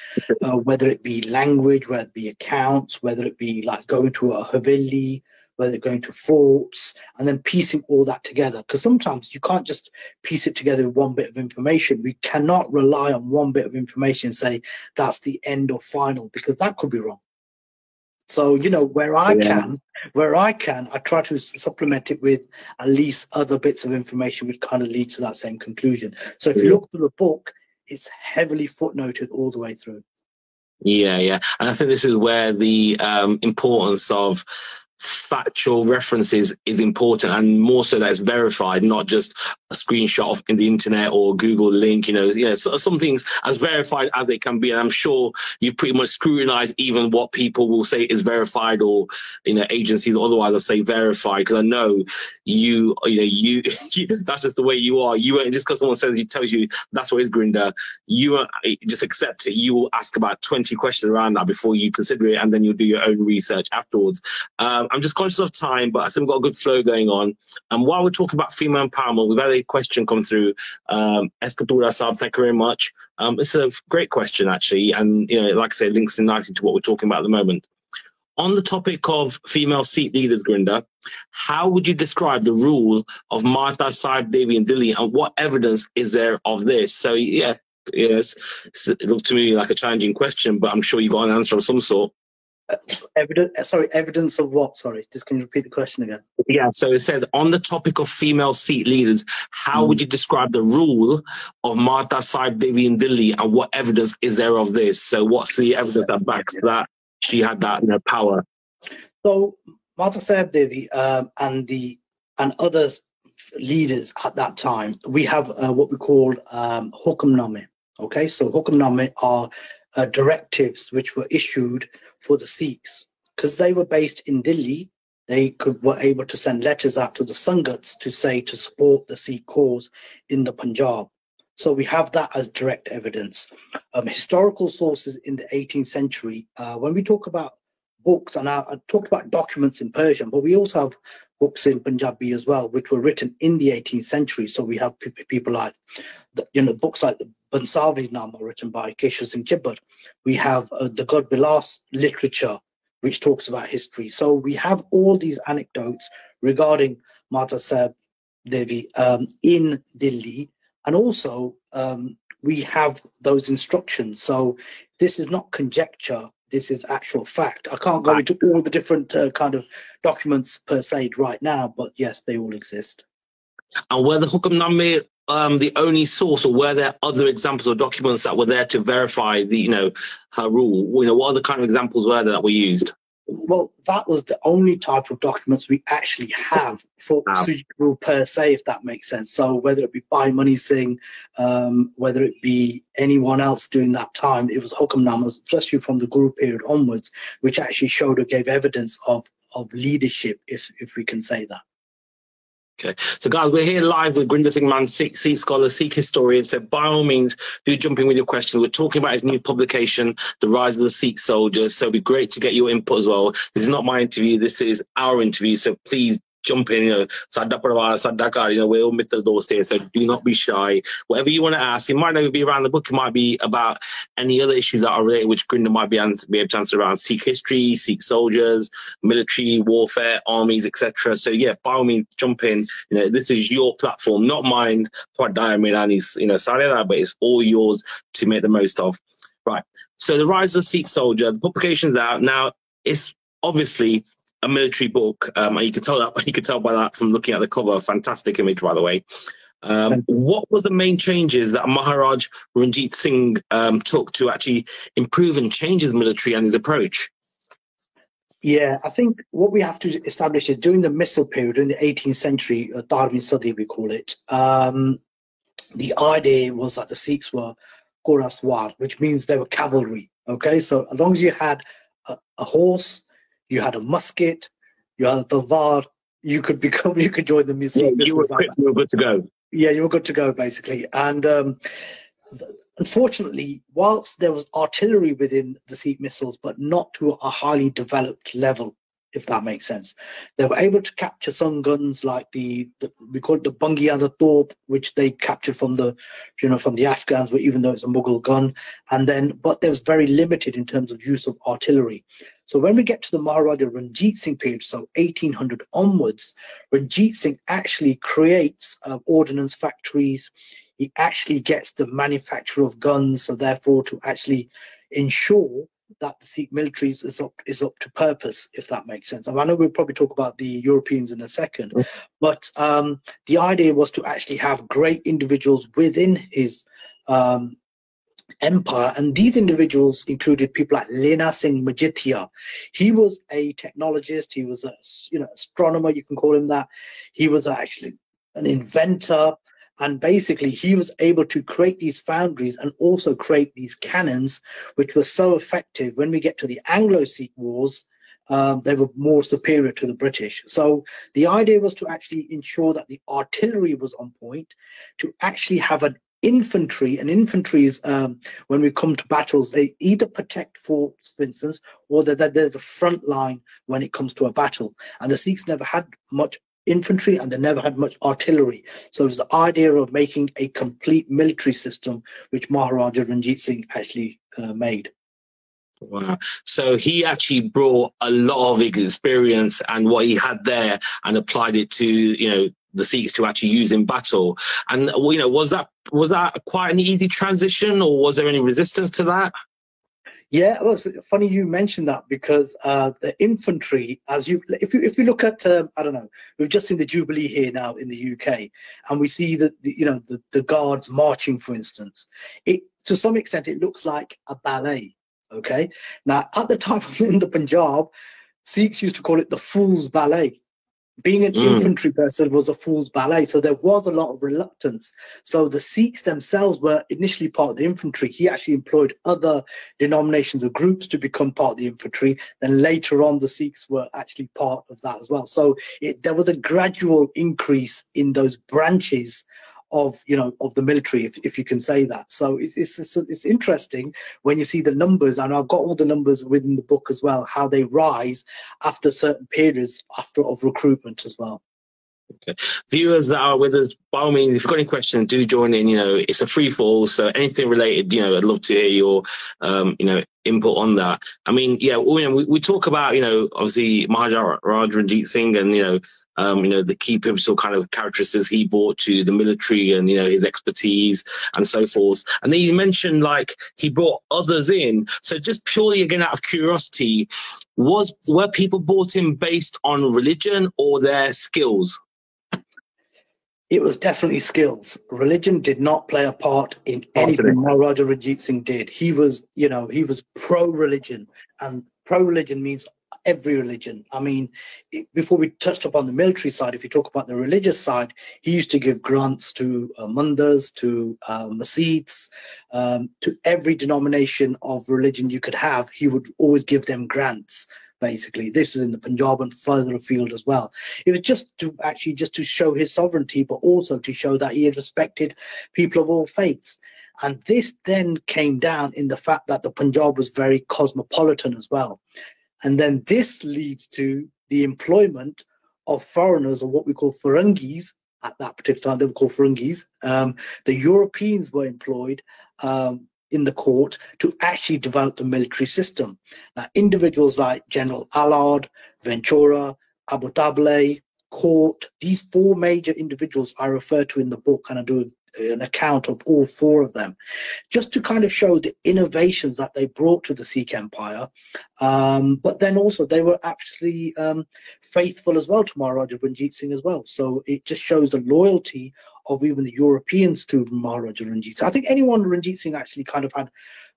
uh, whether it be language, whether it be accounts, whether it be like going to a haveli, whether going to forts, and then piecing all that together. Because sometimes you can't just piece it together with one bit of information. We cannot rely on one bit of information and say that's the end or final, because that could be wrong. So, you know, where I yeah. can, where I can, I try to supplement it with at least other bits of information which kind of lead to that same conclusion. So if you look through the book, it's heavily footnoted all the way through. Yeah, yeah. And I think this is where the um, importance of factual references is important and more so that it's verified, not just a screenshot of in the internet or Google link, you know, you know, so, some things as verified as they can be. And I'm sure you pretty much scrutinize even what people will say is verified or, you know, agencies otherwise will say verified. Because I know you, you know, you, [LAUGHS] you, that's just the way you are. You won't just because someone says, he tells you that's what is Gurinder, you won't just accept it. You will ask about 20 questions around that before you consider it. And then you'll do your own research afterwards. Um, I'm just conscious of time, but I think we've got a good flow going on. And while we're talking about female empowerment, we've had a question come through. Um, Escatura Saab, thank you very much. Um, it's a great question, actually. And, you know, like I said, links in nicely to what we're talking about at the moment. On the topic of female Sikh leaders, Gurinder, how would you describe the rule of Mata Sahib Devi and Delhi and what evidence is there of this? So, yeah, yes, it looked to me like a challenging question, but I'm sure you've got an answer of some sort evidence sorry evidence of what? Sorry just can you repeat the question again? Yeah so it says on the topic of female Sikh leaders how mm. would you describe the rule of Mata Sahib Devi in Delhi and what evidence is there of this? So what's the evidence that backs that she had that you know, power? So Mata Sahib Devi um, and the and other leaders at that time we have uh, what we call um, hukamname okay? So hukamname are uh, directives which were issued for the Sikhs because they were based in Delhi. They could were able to send letters out to the Sangats to say to support the Sikh cause in the Punjab. So we have that as direct evidence. Um, historical sources in the 18th century, uh, when we talk about books, and I, I talked about documents in Persian, but we also have books in Punjabi as well, which were written in the 18th century. So we have people like, the, you know, books like the Bansali Nama written by Kesar Singh Chhibber. We have uh, the Gur Bilas literature, which talks about history. So we have all these anecdotes regarding Mata Sahib Devi um, in Delhi. And also, um, we have those instructions. So this is not conjecture this is actual fact. I can't go into all the different uh, kind of documents per se right now, but yes, they all exist. And were the Hukamname um, the only source, or were there other examples or documents that were there to verify the, you know, her rule? You know, what other kind of examples were there that were used? well, that was the only type of documents we actually have for wow. suitable per se, if that makes sense. So whether it be Bhai Mani Singh, um, whether it be anyone else during that time, it was hukamnamas, especially from the Guru period onwards, which actually showed or gave evidence of of leadership, if if we can say that. Okay, so guys, we're here live with Gurinder Singh Mann, Sikh, Sikh scholar, Sikh historian. So by all means, do jump in with your questions. We're talking about his new publication, The Rise of the Sikh Soldiers. So it'd be great to get your input as well. This is not my interview. This is our interview. So please jump in, you know, Sadda Parwar, you know, we're all Mr. Dost here, so do not be shy. Whatever you want to ask, it might not be around the book, it might be about any other issues that are related, which Gurinder might be, answer, be able to answer around Sikh history, Sikh soldiers, military, warfare, armies, etc. So yeah, by all means, jump in. You know, this is your platform, not mine, quite Milani's, you know, but it's all yours to make the most of. Right. So the rise of the Sikh soldier, the publication's out. Now, it's obviously a military book. Um, you could tell that [LAUGHS] you could tell by that from looking at the cover. Fantastic image, by the way. Um, what was the main changes that Maharaj Ranjit Singh um, took to actually improve and change his military and his approach? Yeah, I think what we have to establish is during the Misl period, in the 18th century, uh, Darwin Sadi, we call it, um, the idea was that the Sikhs were Goraswar, which means they were cavalry. Okay, so as long as you had a, a horse, you had a musket, you had the talwar, you could [LAUGHS] become, you could join the museum. Yeah, you, were, you were good to go. Yeah, you were good to go, basically. And um, unfortunately, whilst there was artillery within the Sikh Misls, but not to a highly developed level, if that makes sense. They were able to capture some guns like the, the we call it the Bhangi and the Torp, which they captured from the you know from the Afghans, even though it's a Mughal gun. And then but there's very limited in terms of use of artillery. So when we get to the Maharaja Ranjit Singh period, so 1800 onwards, Ranjit Singh actually creates uh, ordnance factories. He actually gets the manufacture of guns, so therefore to actually ensure that the Sikh military is up is up to purpose, if that makes sense. I know we'll probably talk about the Europeans in a second, mm. but um, the idea was to actually have great individuals within his um, empire, and these individuals included people like Lehna Singh Majithia. He was a technologist. He was a you know astronomer. You can call him that. He was actually an inventor. And basically, he was able to create these foundries and also create these cannons, which were so effective. When we get to the Anglo Sikh Wars, um, they were more superior to the British. So the idea was to actually ensure that the artillery was on point, to actually have an infantry, and infantry is um, when we come to battles, they either protect forts, for instance, or they're, they're the front line when it comes to a battle. And the Sikhs never had much infantry and they never had much artillery. So it was the idea of making a complete military system, which Maharaja Ranjit Singh actually uh, made. Wow. So he actually brought a lot of experience and what he had there and applied it to, you know, the Sikhs to actually use in battle. And you know, was that was that quite an easy transition or was there any resistance to that? Yeah, well, it's funny you mentioned that because uh, the infantry, as you, if you if you look at, um, I don't know, we've just seen the Jubilee here now in the UK, and we see that you know the, the guards marching, for instance. It to some extent it looks like a ballet. Okay, now at the time [LAUGHS] in the Punjab, Sikhs used to call it the Fool's Ballet being an mm. infantry vessel was a fool's ballet, so there was a lot of reluctance. So the Sikhs themselves were initially part of the infantry. He actually employed other denominations or groups to become part of the infantry. Then later on, the Sikhs were actually part of that as well. So it, there was a gradual increase in those branches of you know of the military if, if you can say that. So it's, it's it's interesting when you see the numbers and i've got all the numbers within the book as well how they rise after certain periods after of recruitment as well Okay. Viewers that are with us, by all means, if you've got any questions, do join in. You know, it's a free fall, so anything related, you know, I'd love to hear your, um, you know, input on that. I mean, yeah, we, we talk about, you know, obviously Maharaja Ranjit Singh and, you know, um, you know, the key pivotal kind of characteristics he brought to the military and, you know, his expertise and so forth. And then you mentioned like he brought others in. So just purely again out of curiosity, was were people brought in based on religion or their skills? It was definitely skills. Religion did not play a part in anything Maharaja Ranjit Singh did. He was, you know, he was pro-religion, and pro-religion means every religion. I mean, before we touched upon the military side, if you talk about the religious side, he used to give grants to uh, to uh, masids, um, to every denomination of religion you could have. He would always give them grants. Basically, this was in the Punjab and further afield as well. It was just to actually just to show his sovereignty, but also to show that he had respected people of all faiths. And this then came down in the fact that the Punjab was very cosmopolitan as well. And then this leads to the employment of foreigners or what we call Farangis at that particular time, they were called Farangis. Um, the Europeans were employed um, in the court to actually develop the military system. Now, individuals like General Allard, Ventura, Abu Tabla, Court, these four major individuals I refer to in the book, and I do an account of all four of them, just to kind of show the innovations that they brought to the Sikh Empire. Um, but then also they were actually um, faithful as well to Maharaja Ranjit Singh as well. So it just shows the loyalty of even the Europeans to Maharaja Ranjit Singh. I think anyone Ranjit Singh actually kind of had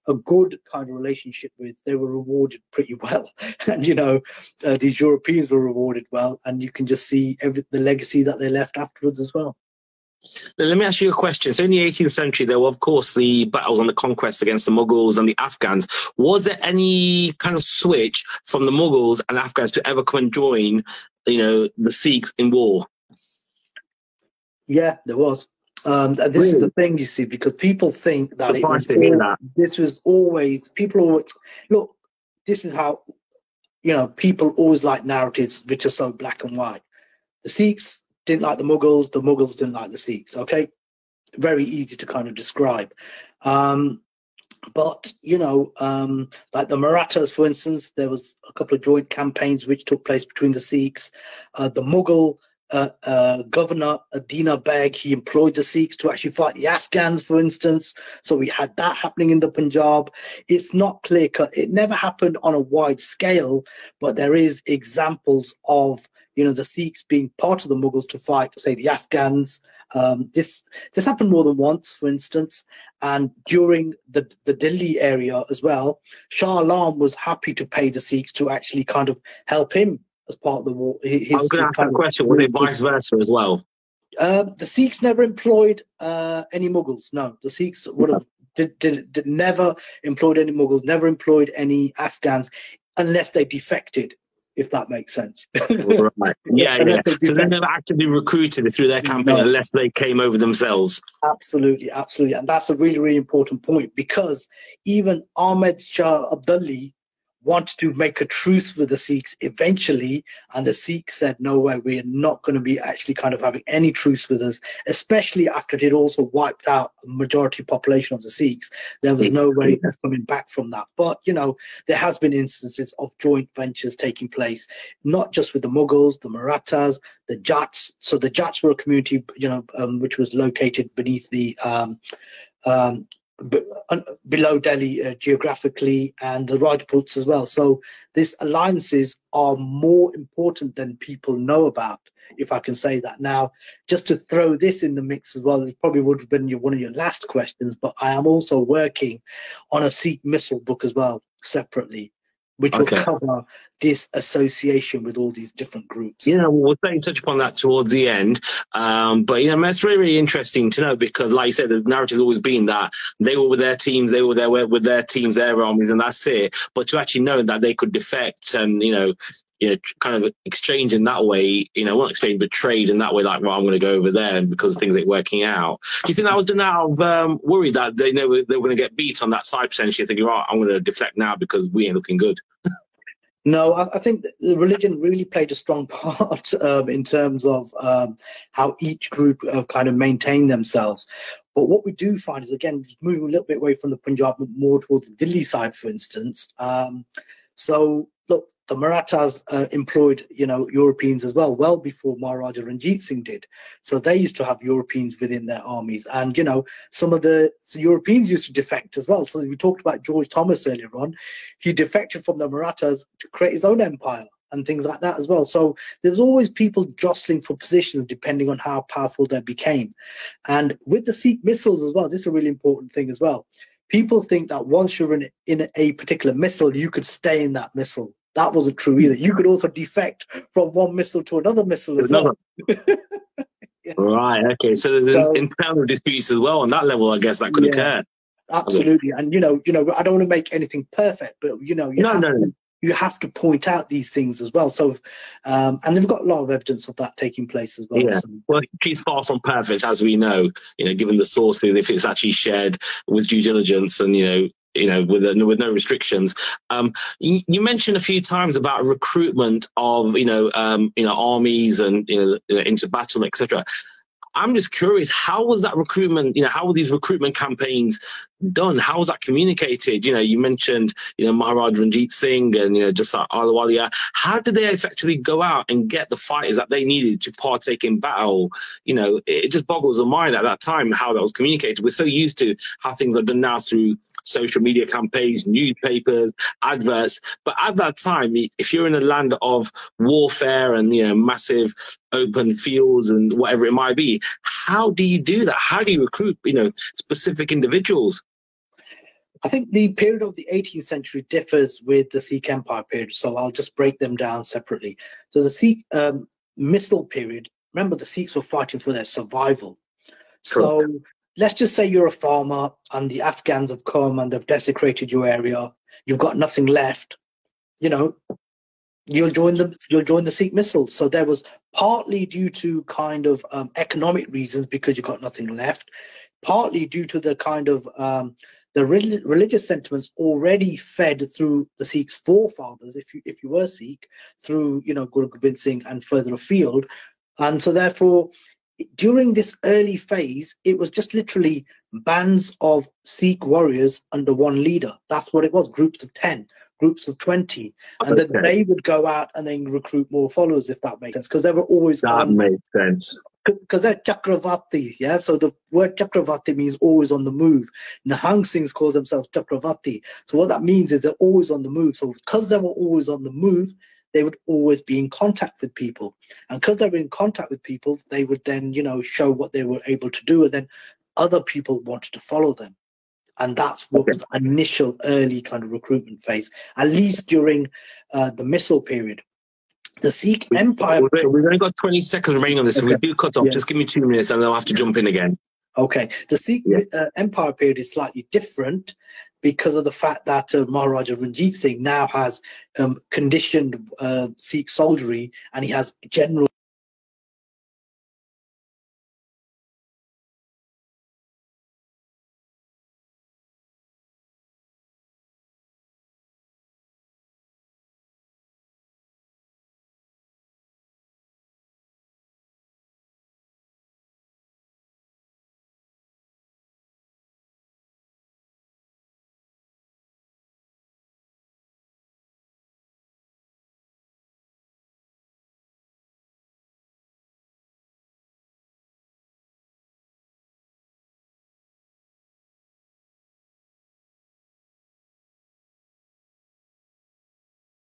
a good kind of relationship with, they were rewarded pretty well. [LAUGHS] and, you know, uh, these Europeans were rewarded well. And you can just see every, the legacy that they left afterwards as well. Let me ask you a question. So, in the 18th century, there were, of course, the battles on the conquest against the Mughals and the Afghans. Was there any kind of switch from the Mughals and Afghans to ever come and join, you know, the Sikhs in war? Yeah, there was. Um, this really? is the thing you see because people think that, was all, that. this was always people always look. This is how you know people always like narratives which are so black and white. The Sikhs didn't like the Mughals, the Mughals didn't like the Sikhs. Okay, very easy to kind of describe. Um, but you know, um, like the Marathas, for instance, there was a couple of joint campaigns which took place between the Sikhs. Uh, the Mughal uh, uh, governor Adina Beg, he employed the Sikhs to actually fight the Afghans, for instance. So we had that happening in the Punjab. It's not clear cut. It never happened on a wide scale, but there is examples of you know the Sikhs being part of the Mughals to fight, say, the Afghans. Um, this this happened more than once, for instance, and during the the Delhi area as well. Shah Alam was happy to pay the Sikhs to actually kind of help him as part of the war. His, I'm going to ask that question. Was it vice versa as well? Uh, the Sikhs never employed uh, any Mughals. No, the Sikhs would have did, did, did, never employed any Mughals, never employed any Afghans, unless they defected. If that makes sense. [LAUGHS] right. Yeah, yeah. So they never actively recruited through their campaign no. unless they came over themselves. Absolutely, absolutely, and that's a really, really important point because even Ahmed Shah Abdali wanted to make a truce with the Sikhs eventually, and the Sikhs said, "No way, we are not going to be actually kind of having any truce with us." Especially after it also wiped out a majority population of the Sikhs, there was no way of [LAUGHS] coming back from that. But you know, there has been instances of joint ventures taking place, not just with the Mughals, the Marathas, the Jats. So the Jats were a community, you know, um, which was located beneath the um, um, below Delhi uh, geographically and the Rajputs as well. So these alliances are more important than people know about, if I can say that. Now, just to throw this in the mix as well, it probably would have been your, one of your last questions, but I am also working on a Sikh Misl book as well, separately which okay. will cover this association with all these different groups. Yeah, we'll certainly touch upon that towards the end. Um, but you know, that's really, really interesting to know because, like you said, the narrative's always been that they were with their teams, they were there with their teams, their armies, and that's it. But to actually know that they could defect and you know you know, kind of exchange in that way, you know, not exchange, but trade in that way, like, well, I'm going to go over there because things ain't working out. Do you think that was done out of um, worry that they know they were going to get beat on that side potentially, thinking, right, I'm going to deflect now because we ain't looking good? No, I, think the religion really played a strong [LAUGHS] part um, in terms of um, how each group uh, kind of maintained themselves. But what we do find is, again, moving a little bit away from the Punjab, more towards the Delhi side, for instance. Um, so, the Marathas uh, employed, you know, Europeans as well, well before Maharaja Ranjit Singh did. So they used to have Europeans within their armies, and you know, some of the Europeans used to defect as well. So we talked about George Thomas earlier on. He defected from the Marathas to create his own empire and things like that as well. So there's always people jostling for positions depending on how powerful they became. And with the Sikh Misls as well, this is a really important thing as well. People think that once you're in, in a particular Misl, you could stay in that Misl that wasn't true either. You could also defect from one Misl to another Misl as well. [LAUGHS] yeah. Right. Okay. So there's so, internal disputes as well on that level. I guess that could yeah, occur. Absolutely. And you know, you know, I don't want to make anything perfect, but you know, you no, have no. To, you have to point out these things as well. So, um, and they've got a lot of evidence of that taking place as well. Yeah. So. Well, she's far from perfect, as we know. You know, given the sources, if it's actually shared with due diligence, and you know, you know, with with no restrictions. Um, you, you, mentioned a few times about recruitment of you know, um, you know, armies and you know, into battle, etc. I'm just curious, how was that recruitment? You know, how were these recruitment campaigns done? How was that communicated? You know, you mentioned, you know, Maharaj Ranjit Singh and, you know, just like Ahluwalia. How did they effectively go out and get the fighters that they needed to partake in battle? You know, it just boggles the mind at that time how that was communicated. We're so used to how things are done now through social media campaigns, newspapers, adverts. But at that time, if you're in a land of warfare and you know massive open fields and whatever it might be, how do you do that? How do you recruit you know specific individuals? I think the period of the 18th century differs with the Sikh Empire period, so I'll just break them down separately. So the Sikh um, Misl period, remember the Sikhs were fighting for their survival. Correct. So let's just say you're a farmer and the Afghans have come and they've desecrated your area. You've got nothing left. You know, you'll join the you'll join the Sikh Misls. So there was partly due to kind of um, economic reasons because you've got nothing left, partly due to the kind of um, the re- religious sentiments already fed through the Sikhs' forefathers, if you if you were Sikh, through you know Guru Gobind Singh and further afield, and so therefore during this early phase, it was just literally bands of Sikh warriors under one leader. That's what it was. Groups of 10, groups of 20. And then they would go out and then recruit more followers, if that makes sense. Because they were always that on, makes sense. Because they're Chakravarti, yeah. So the word Chakravarti means always on the move. Nihang Singhs call themselves Chakravarti. So what that means is they're always on the move. So because they were always on the move, they would always be in contact with people. And because they were in contact with people, they would then, you know, show what they were able to do. And then other people wanted to follow them. And that's what was the initial early kind of recruitment phase, at least during uh, the Misl period. The Sikh we, Empire. We've only got 20 seconds remaining on this, okay. so we do cut off. Yeah. Just give me two minutes and then I'll have to jump in again. Okay. The Sikh yeah. uh, Empire period is slightly different because of the fact that uh, Maharaja Ranjit Singh now has um, conditioned uh, Sikh soldiery and he has general